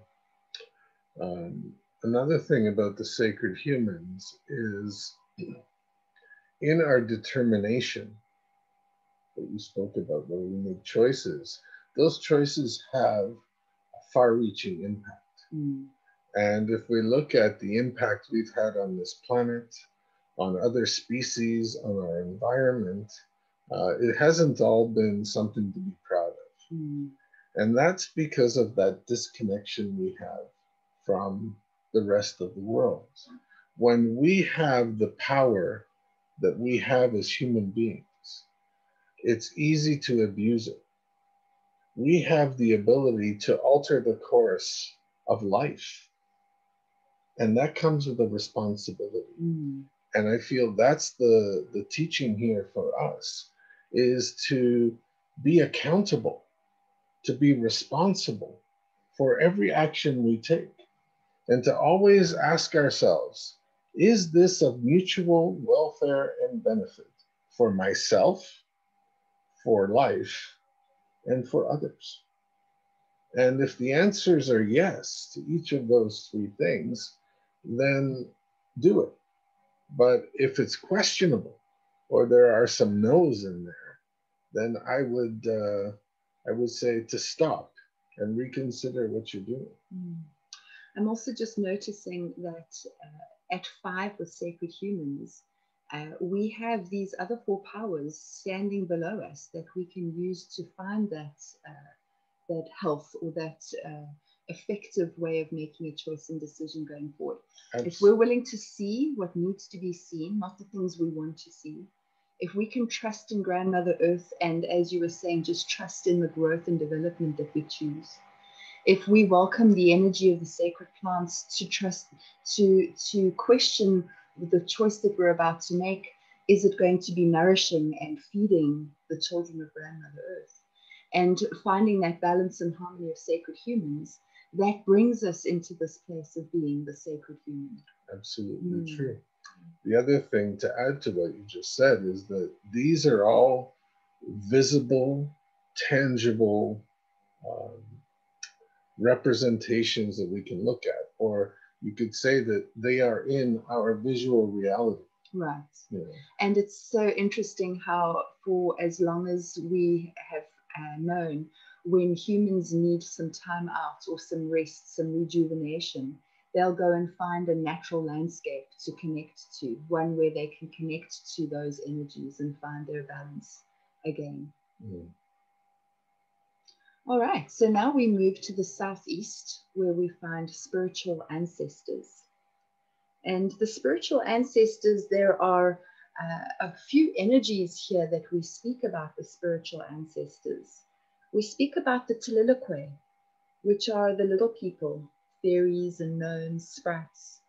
Um, another thing about the sacred humans is in our determination that you spoke about, where we make choices, those choices have a far reaching impact. Mm. And if we look at the impact we've had on this planet, on other species, on our environment, uh, it hasn't all been something to be proud of. Mm. And that's because of that disconnection we have from the rest of the world. When we have the power that we have as human beings, it's easy to abuse it. We have the ability to alter the course of life. And that comes with a responsibility. Mm. And I feel that's the, the teaching here for us is to be accountable, to be responsible for every action we take and to always ask ourselves is this of mutual welfare and benefit for myself, for life, and for others? And if the answers are yes to each of those three things, then do it. But if it's questionable or there are some no's in there, then I would uh, I would say to stop and reconsider what you're doing. Mm. I'm also just noticing that uh, at five with sacred humans, uh, we have these other four powers standing below us that we can use to find that uh, that health or that uh, effective way of making a choice and decision going forward. If we're willing to see what needs to be seen, not the things we want to see, if we can trust in Grandmother Earth and, as you were saying, just trust in the growth and development that we choose, if we welcome the energy of the sacred plants to trust, to, to question the choice that we're about to make, is it going to be nourishing and feeding the children of Grandmother Earth? And finding that balance and harmony of sacred humans, that brings us into this place of being the sacred human. Absolutely Mm. true. The other thing to add to what you just said is that these are all visible, tangible um, representations that we can look at, or you could say that they are in our visual reality. Right. Know? And it's so interesting how, for as long as we have uh, known, when humans need some time out or some rest, some rejuvenation, they'll go and find a natural landscape to connect to, one where they can connect to those energies and find their balance again. Mm. All right, so now we move to the southeast where we find spiritual ancestors. And the spiritual ancestors, there are uh, a few energies here that we speak about the spiritual ancestors. We speak about the Tililikwe, which are the little people, fairies and gnomes, sprites,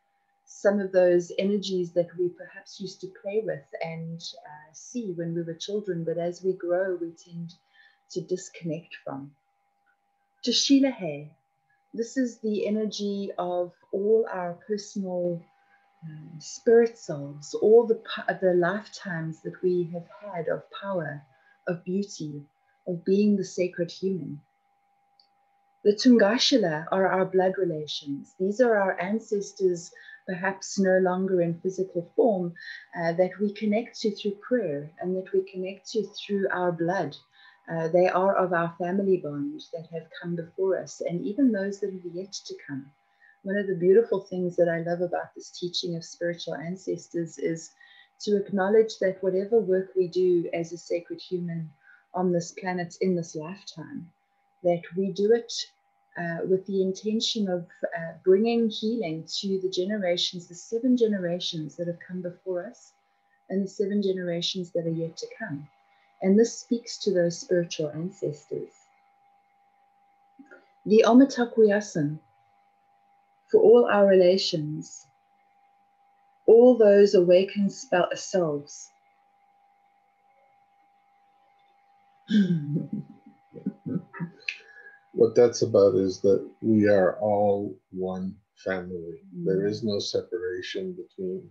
some of those energies that we perhaps used to play with and uh, see when we were children, but as we grow, we tend to disconnect from. Tashilahe, this is the energy of all our personal um, spirit selves, all the, the lifetimes that we have had of power, of beauty, of being the sacred human. The Tungashila are our blood relations. These are our ancestors, perhaps no longer in physical form, uh, that we connect to through prayer and that we connect to through our blood. Uh, they are of our family bond that have come before us, and even those that are yet to come. One of the beautiful things that I love about this teaching of spiritual ancestors is to acknowledge that whatever work we do as a sacred human on this planet in this lifetime, that we do it uh, with the intention of uh, bringing healing to the generations, the seven generations that have come before us, and the seven generations that are yet to come. And this speaks to those spiritual ancestors. The Omatakwiyasan, for all our relations, all those awakened selves. <laughs> what that's about is that we are all one family. There is no separation between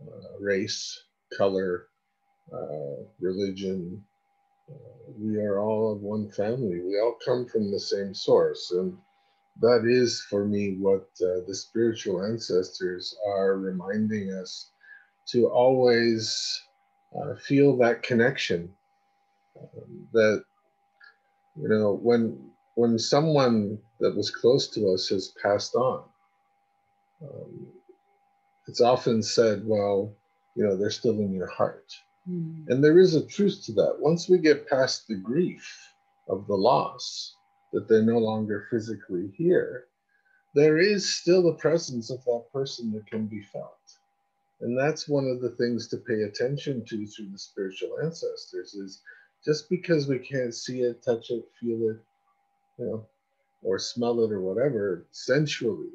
uh, race, color, uh, religion. Uh, we are all of one family. We all come from the same source. And that is, for me, what uh, the spiritual ancestors are reminding us to always uh, feel that connection. Um, that, you know, when when someone that was close to us has passed on, um, it's often said, well, you know, they're still in your heart. Mm. And there is a truth to that. Once we get past the grief of the loss, that they're no longer physically here, there is still a presence of that person that can be felt. And that's one of the things to pay attention to through the spiritual ancestors is just because we can't see it, touch it, feel it, you know, or smell it or whatever sensually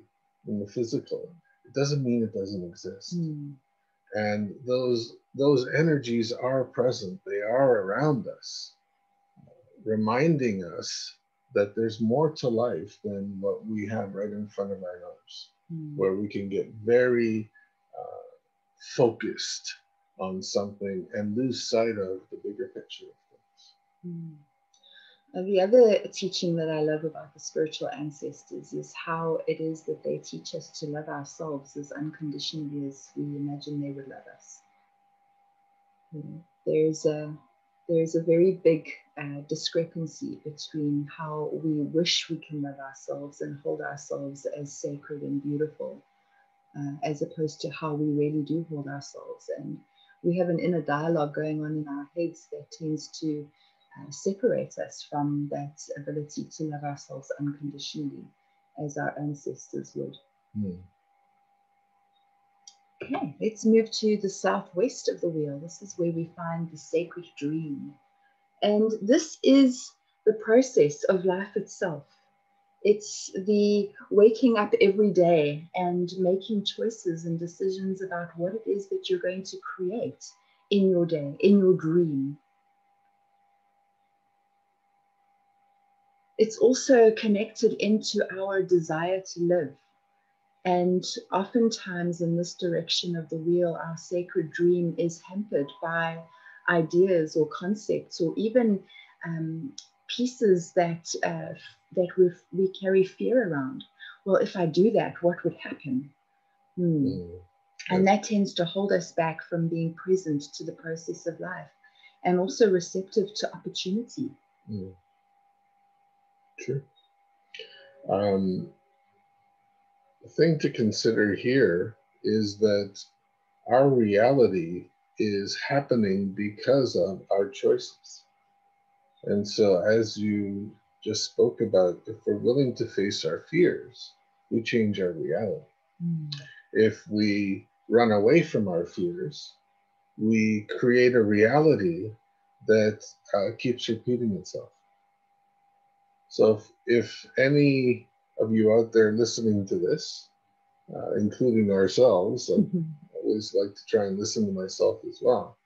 in the physical, it doesn't mean it doesn't exist. Mm. And those those energies are present, they are around us, reminding us that there's more to life than what we have right in front of our nose, mm. where we can get very uh, focused on something and lose sight of the bigger picture of things. Mm. And the other teaching that I love about the spiritual ancestors is how it is that they teach us to love ourselves as unconditionally as we imagine they would love us. There's a there's a very big uh, discrepancy between how we wish we can love ourselves and hold ourselves as sacred and beautiful, uh, as opposed to how we really do hold ourselves. And we have an inner dialogue going on in our heads that tends to uh, separate us from that ability to love ourselves unconditionally as our ancestors would. Mm. Okay, let's move to the southwest of the wheel. This is where we find the sacred dream. And this is the process of life itself. It's the waking up every day and making choices and decisions about what it is that you're going to create in your day, in your dream. It's also connected into our desire to live and oftentimes, in this direction of the wheel, our sacred dream is hampered by ideas or concepts or even um, pieces that uh, that we we carry fear around. Well, if I do that, what would happen? Hmm. Mm. And that tends to hold us back from being present to the process of life and also receptive to opportunity. Mm. Sure. Um, the thing to consider here is that our reality is happening because of our choices. And so, as you just spoke about, if we're willing to face our fears, we change our reality. Mm. If we run away from our fears, we create a reality that uh, keeps repeating itself. So, if, if any of you out there listening to this, uh, including ourselves, I mm-hmm. always like to try and listen to myself as well,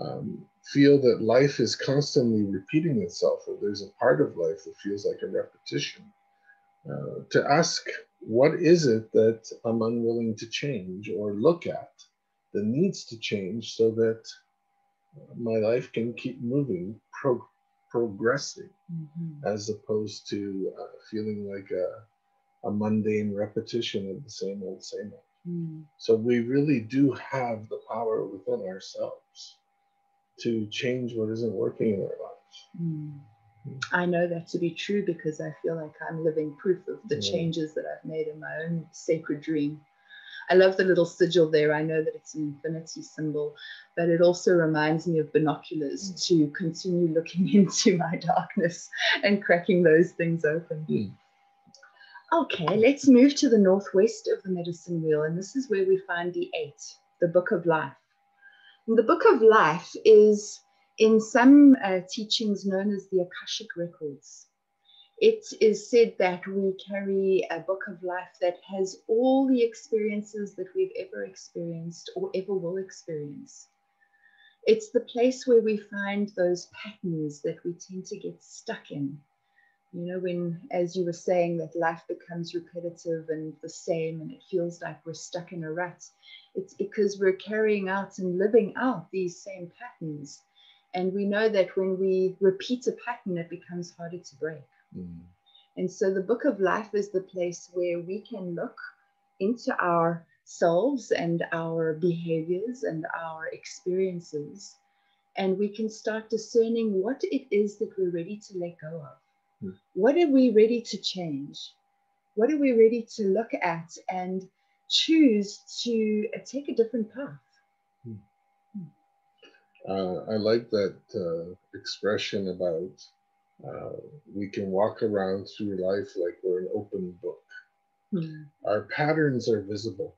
um, feel that life is constantly repeating itself, or there's a part of life that feels like a repetition. Uh, to ask, what is it that I'm unwilling to change or look at that needs to change so that my life can keep moving pro- progressing Mhm. as opposed to uh, feeling like a, a mundane repetition of the same old, same old. Mm. So we really do have the power within ourselves to change what isn't working in our lives. Mm. I know that to be true because I feel like I'm living proof of the Yeah. changes that I've made in my own sacred dream. I love the little sigil there. I know that it's an infinity symbol, but it also reminds me of binoculars to continue looking <laughs> into my darkness and cracking those things open. Mm. Okay, let's move to the northwest of the medicine wheel, and this is where we find the eight, the book of life. And the book of life is in some uh, teachings known as the Akashic Records. It is said that we carry a book of life that has all the experiences that we've ever experienced or ever will experience. It's the place where we find those patterns that we tend to get stuck in. You know, when, as you were saying, that life becomes repetitive and the same, and it feels like we're stuck in a rut, it's because we're carrying out and living out these same patterns. And we know that when we repeat a pattern, it becomes harder to break. Mm. And so the book of life is the place where we can look into ourselves and our behaviors and our experiences. And we can start discerning what it is that we're ready to let go of. Hmm. What are we ready to change? What are we ready to look at and choose to take a different path? Uh, I like that uh, expression about uh, we can walk around through life like we're an open book. Hmm. Our patterns are visible.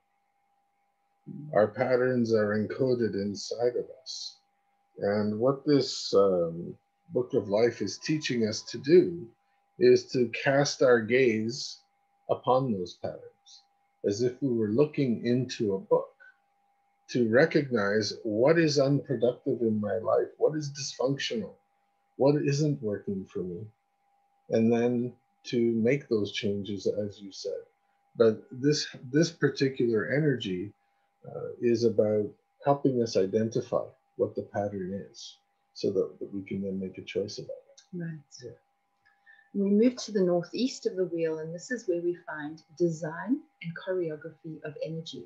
Our patterns are encoded inside of us. And what this um, book of life is teaching us to do is to cast our gaze upon those patterns as if we were looking into a book to recognize what is unproductive in my life, what is dysfunctional, what isn't working for me, and then to make those changes as you said. But this this particular energy uh, is about helping us identify what the pattern is so that, that we can then make a choice about it. Right. Yeah. We move to the northeast of the wheel, and this is where we find design and choreography of energy.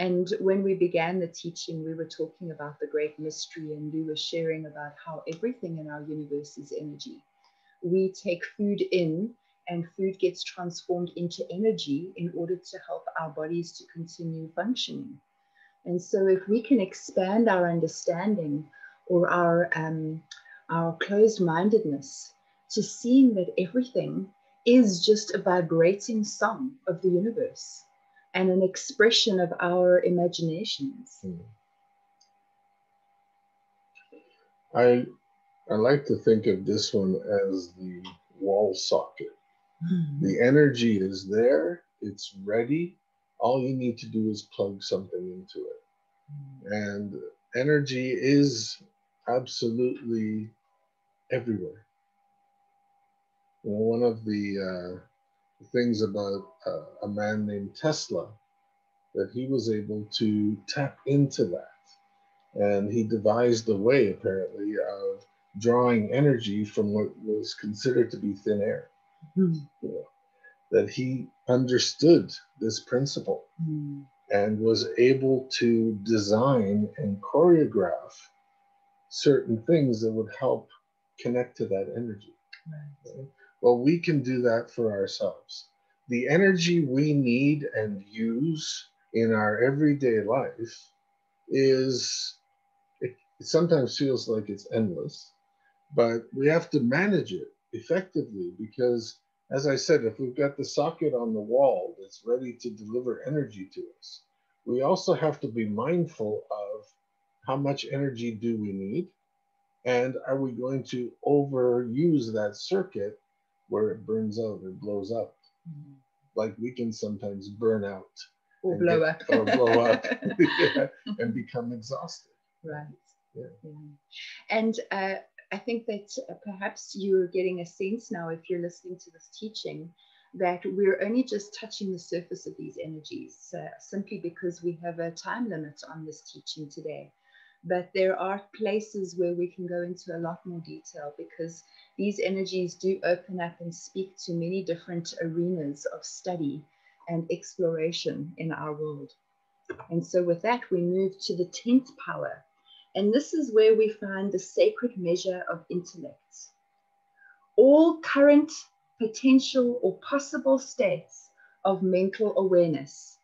And when we began the teaching, we were talking about the great mystery, and we were sharing about how everything in our universe is energy. We take food in, and food gets transformed into energy in order to help our bodies to continue functioning. And so, if we can expand our understanding or our um, our closed mindedness to seeing that everything is just a vibrating song of the universe and an expression of our imaginations. Hmm. I I like to think of this one as the wall socket. The energy is there, it's ready. All you need to do is plug something into it. And energy is absolutely everywhere. You know, one of the uh, things about uh, a man named Tesla that he was able to tap into that. And he devised a way, apparently, of drawing energy from what was considered to be thin air. Mhm. You know, that he understood this principle Mhm. and was able to design and choreograph certain things that would help connect to that energy. Right. Well, we can do that for ourselves. The energy we need and use in our everyday life is, it, it sometimes feels like it's endless, but we have to manage it effectively because, as I said, if we've got the socket on the wall that's ready to deliver energy to us, we also have to be mindful of how much energy do we need and are we going to overuse that circuit where it burns out or blows up Mhm. like we can sometimes burn out Or blow get- up. or blow up Yeah, <laughs> <laughs> and become exhausted Right. Yeah. And uh, I think that uh, perhaps you're getting a sense now, if you're listening to this teaching, that we're only just touching the surface of these energies, uh, simply because we have a time limit on this teaching today. But there are places where we can go into a lot more detail because these energies do open up and speak to many different arenas of study and exploration in our world. And so, with that, we move to the 10th power. And this is where we find the sacred measure of intellect. All current, potential, or possible states of mental awareness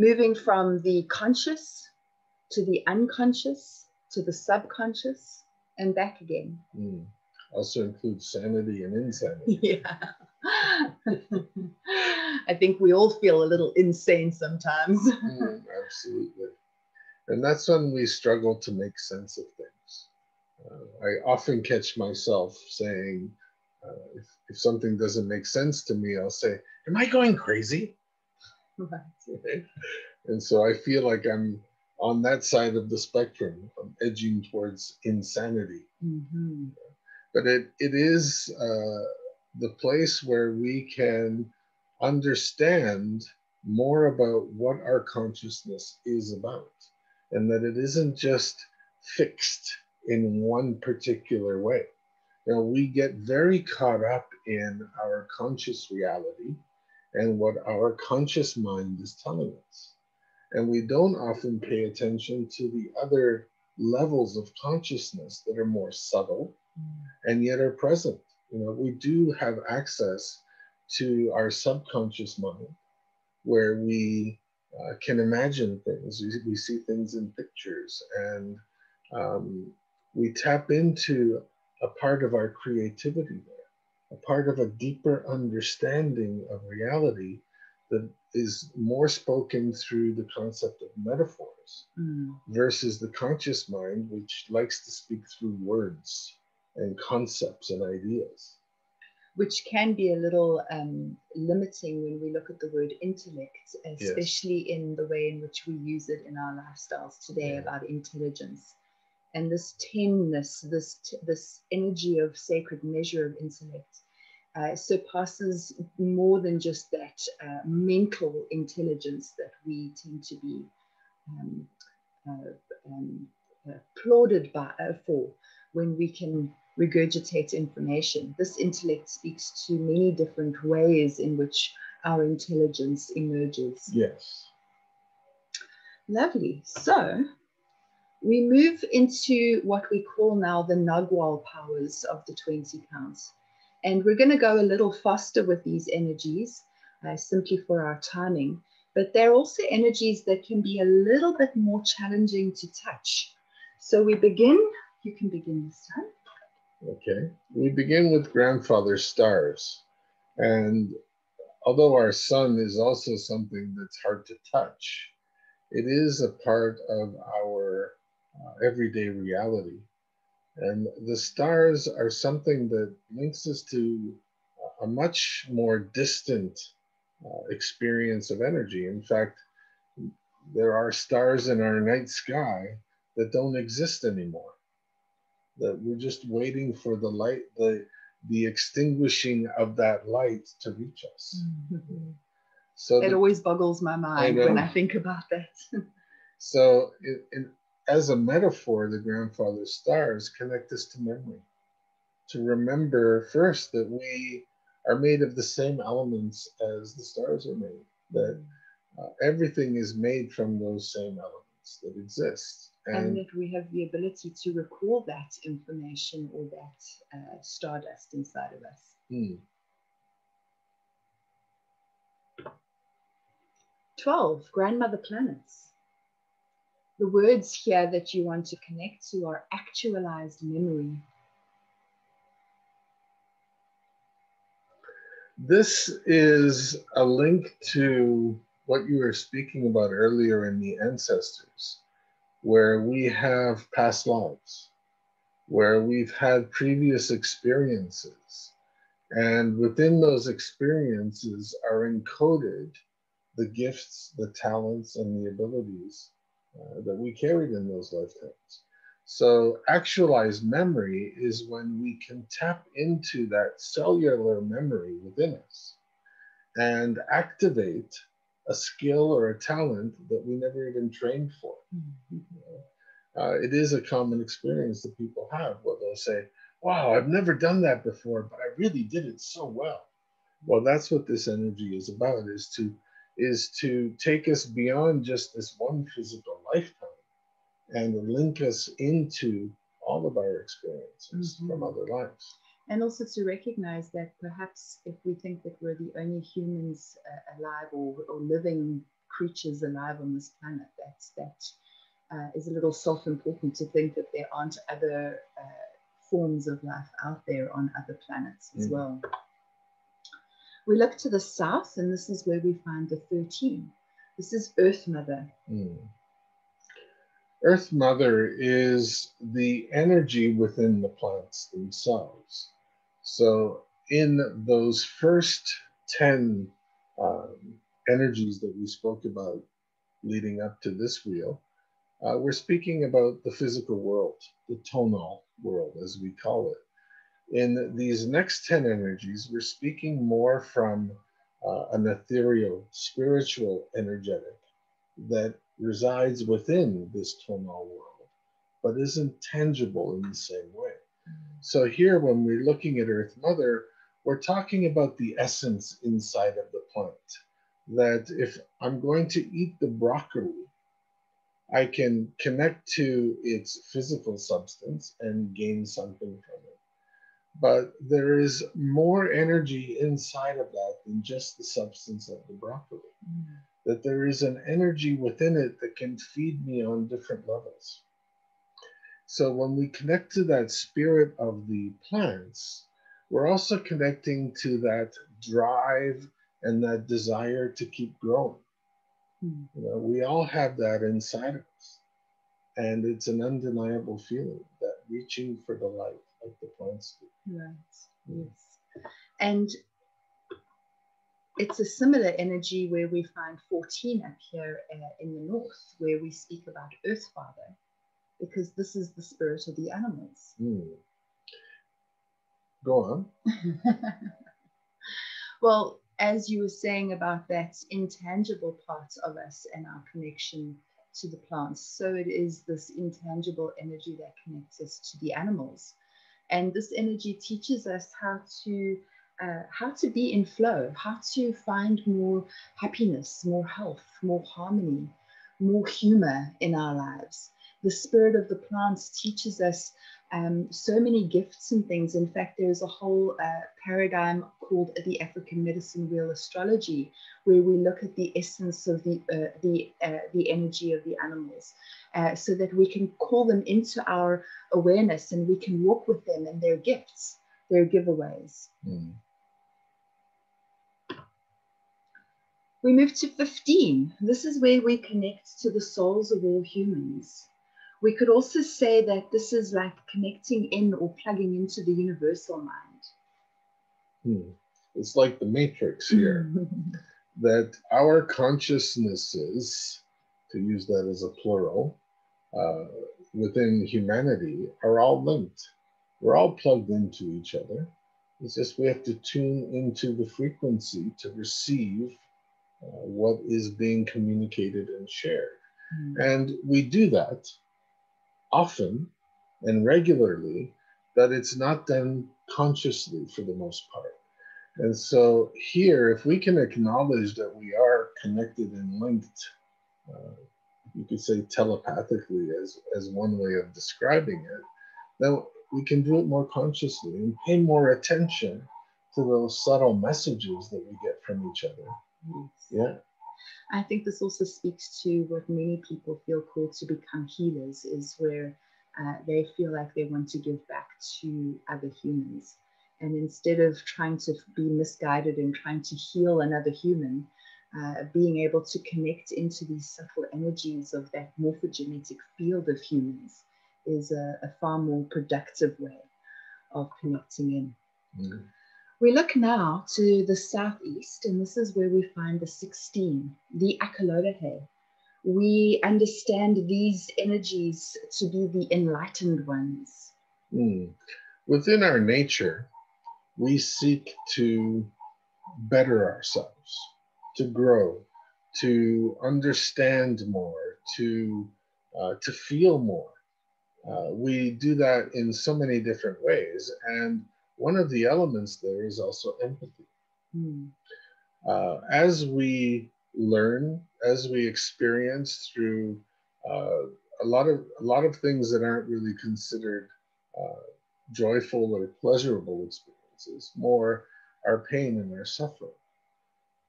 moving from the conscious to the unconscious to the subconscious and back again. Mm. Also includes sanity and insanity. <laughs> Yeah. I think we all feel a little insane sometimes. mm, absolutely. And that's when we struggle to make sense of things. Uh, I often catch myself saying, uh, if, if something doesn't make sense to me, I'll say, Am I going crazy? Right. <laughs> And so I feel like I'm on that side of the spectrum. I'm edging towards insanity. Mm-hmm. But it, it is uh, the place where we can understand more about what our consciousness is about and that it isn't just fixed in one particular way. You know, we get very caught up in our conscious reality and what our conscious mind is telling us. And we don't often pay attention to the other levels of consciousness that are more subtle and yet are present. You know, we do have access to our subconscious mind where we uh, can imagine things. We, we, see things in pictures and um, we tap into a part of our creativity there a part of a deeper understanding of reality that is more spoken through the concept of metaphors mm. versus the conscious mind, which likes to speak through words and concepts and ideas. Which can be a little um, limiting when we look at the word intellect, especially yes. in the way in which we use it in our lifestyles today yeah. about intelligence and this tenness, this this energy of sacred measure of intellect, uh, surpasses more than just that uh, mental intelligence that we tend to be um, uh, um, applauded by uh, for when we can regurgitate information. This intellect speaks to many different ways in which our intelligence emerges. Yes. Lovely. So we move into what we call now the Nagual powers of the 20 counts. And we're going to go a little faster with these energies uh, simply for our timing. But they're also energies that can be a little bit more challenging to touch. So we begin, you can begin this time. Okay. We begin with grandfather stars. And although our sun is also something that's hard to touch, it is a part of our uh, everyday reality. And the stars are something that links us to a much more distant uh, experience of energy. In fact, there are stars in our night sky that don't exist anymore. That we're just waiting for the light, the the extinguishing of that light to reach us. Mm-hmm. So it the, always boggles my mind I when I think about that. <laughs> so in, in, as a metaphor, the grandfather stars connect us to memory. To remember first that we are made of the same elements as the stars are made, that uh, everything is made from those same elements that exist. And, and, that we have the ability to recall that information or that uh, stardust inside of us. Hmm. 12, grandmother planets the words here that you want to connect to are actualized memory. This is a link to what you were speaking about earlier in the ancestors, where we have past lives, where we've had previous experiences. And within those experiences are encoded the gifts, the talents, and the abilities uh, that we carried in those lifetimes. So, actualized memory is when we can tap into that cellular memory within us and activate a skill or a talent that we never even trained for. Uh, it is a common experience that people have where they'll say, Wow, I've never done that before, but I really did it so well. Well, that's what this energy is about, is to is to take us beyond just this one physical and link us into all of our experiences Mhm. from other lives. And also to recognize that perhaps if we think that we're the only humans uh, alive or, or living creatures alive on this planet, that's, that uh, is a little self important to think that there aren't other uh, forms of life out there on other planets as Mm. well. We look to the south, and this is where we find the 13. This is Earth Mother. Mm. Earth Mother is the energy within the plants themselves. So, in those first 10 um, energies that we spoke about leading up to this wheel, uh, we're speaking about the physical world, the tonal world, as we call it. In these next 10 energies, we're speaking more from uh, an ethereal, spiritual, energetic that resides within this tonal world, but isn't tangible in the same way. Mm-hmm. So, here, when we're looking at Earth Mother, we're talking about the essence inside of the plant. That if I'm going to eat the broccoli, I can connect to its physical substance and gain something from it. But there is more energy inside of that than just the substance of the broccoli mm-hmm. That there is an energy within it that can feed me on different levels. So when we connect to that spirit of the plants, we're also connecting to that drive and that desire to keep growing. Mm. You know, we all have that inside of us. And it's an undeniable feeling that reaching for the light like the plants do. Right. Yes. And it's a similar energy where we find 14 up here uh, in the north, where we speak about Earth Father, because this is the spirit of the animals. Hmm. Go on. <laughs> well, as you were saying about that intangible part of us and our connection to the plants, so it is this intangible energy that connects us to the animals. And this energy teaches us how to uh, how to be in flow, how to find more happiness, more health, more harmony, more humor in our lives. The spirit of the plants teaches us um, so many gifts and things. In fact, there's a whole uh, paradigm called the African medicine wheel astrology, where we look at the essence of the uh, the uh, the energy of the animals, uh, so that we can call them into our awareness and we can walk with them and their gifts, their giveaways. Hmm. We move to 15. This is where we connect to the souls of all humans. We could also say that this is like connecting in or plugging into the universal mind. Hmm. It's like the matrix here. <laughs> that our consciousnesses, to use that as a plural, uh, within humanity are all linked. We're all plugged into each other. It's just we have to tune into the frequency to receive what is being communicated and shared. And we do that often and regularly, but it's not done consciously for the most part. And so here, if we can acknowledge that we are connected and linked, uh, you could say telepathically as, as one way of describing it, then we can do it more consciously and pay more attention to those subtle messages that we get from each other. Yes. Yeah. I think this also speaks to what many people feel called to become healers, is where uh, they feel like they want to give back to other humans. And instead of trying to be misguided and trying to heal another human, uh, being able to connect into these subtle energies of that morphogenetic field of humans is a, a far more productive way of connecting in. Mm. We look now to the southeast, and this is where we find the 16, the Akalodahe. We understand these energies to be the enlightened ones. Mm. Within our nature, we seek to better ourselves, to grow, to understand more, to uh, to feel more. Uh, we do that in so many different ways, and one of the elements there is also empathy. Mm. Uh, as we learn, as we experience through uh, a lot of a lot of things that aren't really considered uh, joyful or pleasurable experiences, more our pain and our suffering.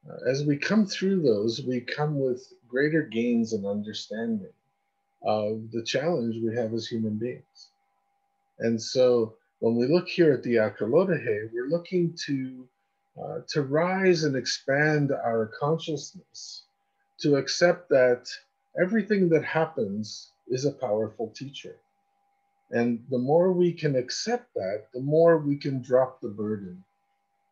Uh, as we come through those, we come with greater gains and understanding of the challenge we have as human beings. And so when we look here at the Akalodahé, we're looking to, uh, to rise and expand our consciousness to accept that everything that happens is a powerful teacher. And the more we can accept that, the more we can drop the burden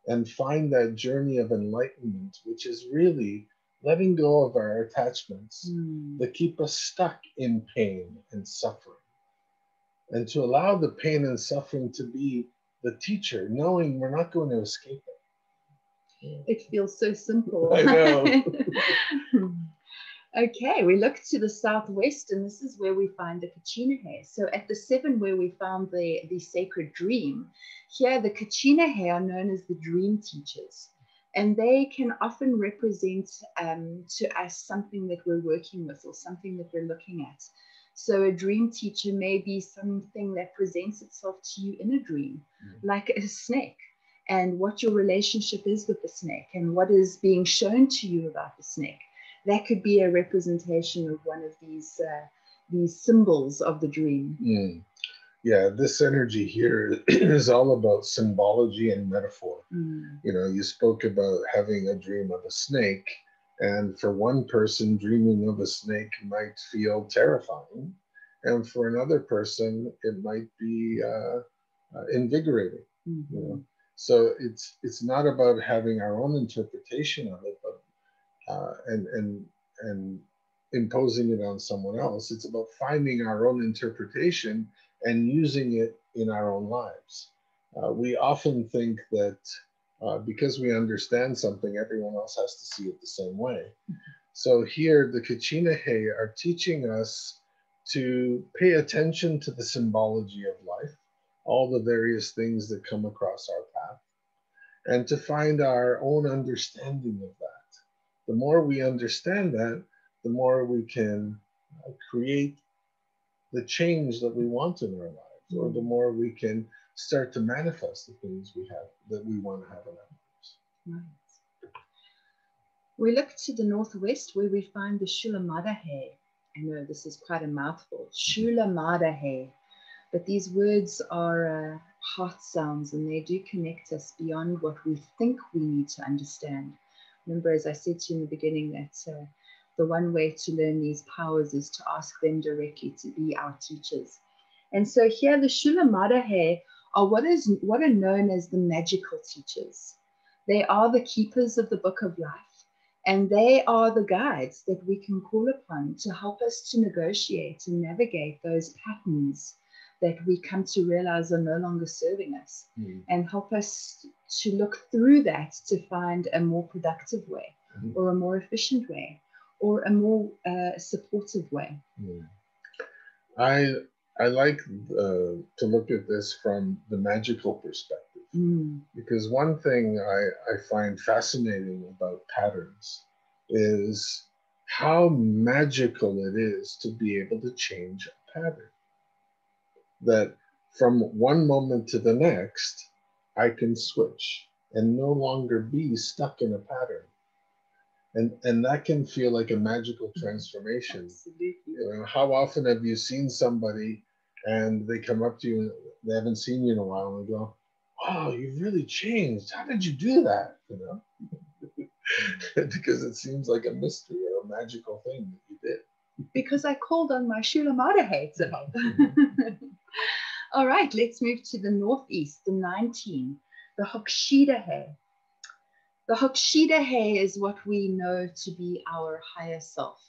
and find that journey of enlightenment, which is really letting go of our attachments mm. that keep us stuck in pain and suffering. And to allow the pain and suffering to be the teacher, knowing we're not going to escape it. It feels so simple. I know. <laughs> Okay, we look to the southwest, and this is where we find the Kachina Kachinahe. So at the seven where we found the, the sacred dream, here the Kachinahe are known as the dream teachers. And they can often represent um, to us something that we're working with or something that we're looking at. So a dream teacher may be something that presents itself to you in a dream, mm. like a snake, and what your relationship is with the snake, and what is being shown to you about the snake that could be a representation of one of these uh, these symbols of the dream. Mm. Yeah, this energy here <clears throat> is all about symbology and metaphor. Mm. You know, you spoke about having a dream of a snake, and for one person, dreaming of a snake might feel terrifying, and for another person, it might be uh, uh, invigorating. Mm-hmm. You know? So it's it's not about having our own interpretation of it, but uh, and and and imposing it on someone else. It's about finding our own interpretation and using it in our own lives. Uh, we often think that uh, because we understand something, everyone else has to see it the same way. So here, the Kachinahe are teaching us to pay attention to the symbology of life, all the various things that come across our path, and to find our own understanding of that the more we understand that, the more we can uh, create the change that we want in our lives, or the more we can start to manifest the things we have that we want to have in our lives. Right. We look to the northwest where we find the Shulamadahe. I know this is quite a mouthful. Shulamadahe. But these words are uh, heart sounds and they do connect us beyond what we think we need to understand. Remember, as I said to you in the beginning, that uh, the one way to learn these powers is to ask them directly to be our teachers. And so here, the Shulamadahe are what is what are known as the magical teachers. They are the keepers of the book of life, and they are the guides that we can call upon to help us to negotiate and navigate those patterns that we come to realize are no longer serving us mm. and help us to look through that to find a more productive way mm. or a more efficient way or a more uh, supportive way. Mm. I I like uh, to look at this from the magical perspective mm. because one thing I, I find fascinating about patterns is how magical it is to be able to change a pattern that from one moment to the next, I can switch and no longer be stuck in a pattern. And, and that can feel like a magical transformation. Absolutely. You know, how often have you seen somebody and they come up to you and they haven't seen you in a while and they go, Wow, you've really changed. How did you do that? You know? <laughs> because it seems like a mystery or a magical thing that you did. Because I called on my Shulamadahe help. <laughs> <laughs> All right, let's move to the northeast, the 19, the Hokshidahe. The Hokshidahe is what we know to be our higher self,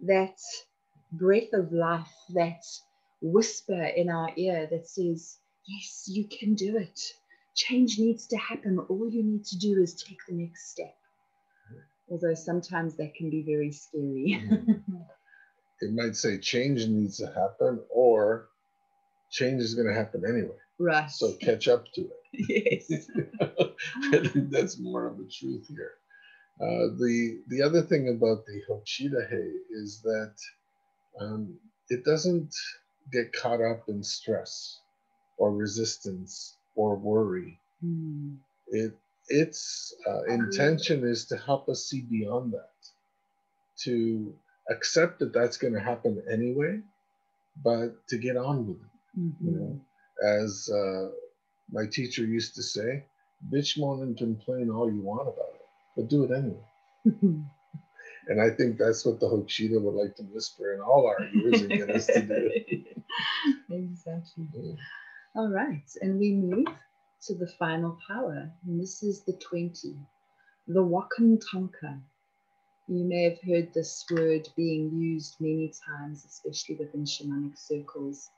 that breath of life, that whisper in our ear that says, Yes, you can do it. Change needs to happen. All you need to do is take the next step. although sometimes that can be very scary. <laughs> it might say change needs to happen or change is going to happen anyway. right. So catch up to it. <laughs> yes. <laughs> I think that's more of the truth here. Uh, the the other thing about the Hochida is that um, it doesn't get caught up in stress or resistance or worry. Hmm. It its uh, intention is to help us see beyond that, to accept that that's going to happen anyway, but to get on with it. You Mhm. know, as uh, my teacher used to say, bitch, moan, and complain all you want about it, but do it anyway. <laughs> And I think that's what the Hochida would like to whisper in all our ears and get us to do. <laughs> exactly. Mm. All right, and we move to the final power, and this is the 20, the Wakan Tanka. You may have heard this word being used many times, especially within shamanic circles,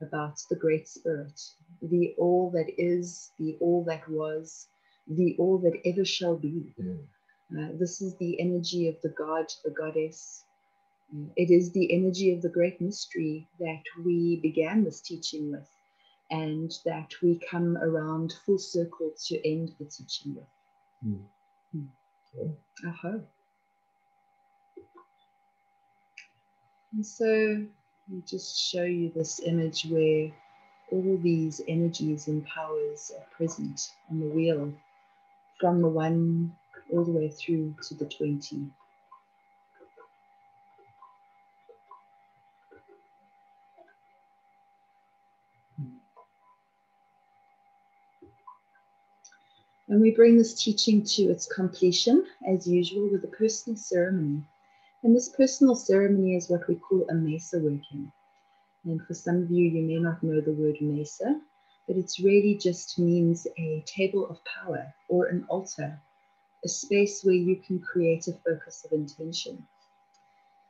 about the Great Spirit, the all that is, the all that was, the all that ever shall be. Mm. Uh, this is the energy of the god, the goddess. Uh, It is the energy of the great mystery that we began this teaching with, and that we come around full circle to end the teaching with. Mm. Yeah. Aho. And so we just show you this image where all these energies and powers are present on the wheel from the one all the way through to the 20. And we bring this teaching to its completion, as usual, with a personal ceremony. And this personal ceremony is what we call a mesa working. And for some of you, you may not know the word mesa, but it's really just means a table of power or an altar, a space where you can create a focus of intention.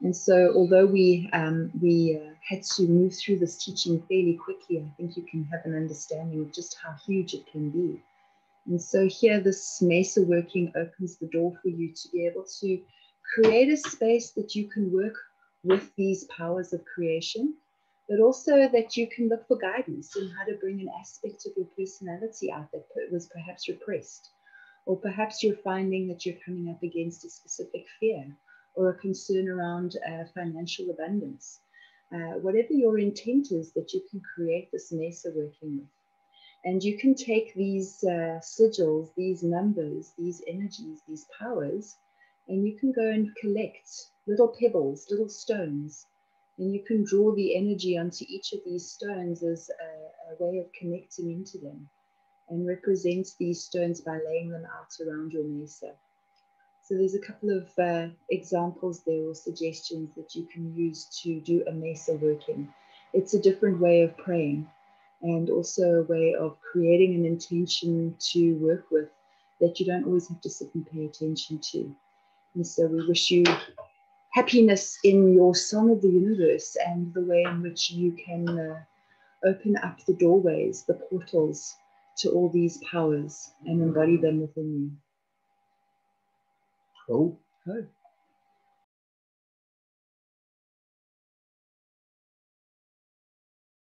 And so, although we um, we uh, had to move through this teaching fairly quickly, I think you can have an understanding of just how huge it can be. And so, here, this mesa working opens the door for you to be able to create a space that you can work with these powers of creation, but also that you can look for guidance in how to bring an aspect of your personality out that was perhaps repressed. Or perhaps you're finding that you're coming up against a specific fear or a concern around uh, financial abundance. Uh, whatever your intent is, that you can create this mesa working with. And you can take these uh, sigils, these numbers, these energies, these powers, and you can go and collect little pebbles, little stones, and you can draw the energy onto each of these stones as a, a way of connecting into them and represent these stones by laying them out around your mesa. So there's a couple of uh, examples there or suggestions that you can use to do a mesa working. It's a different way of praying and also a way of creating an intention to work with that you don't always have to sit and pay attention to. And so we wish you happiness in your song of the universe and the way in which you can uh, open up the doorways, the portals to all these powers and embody them within you. Oh, Oh.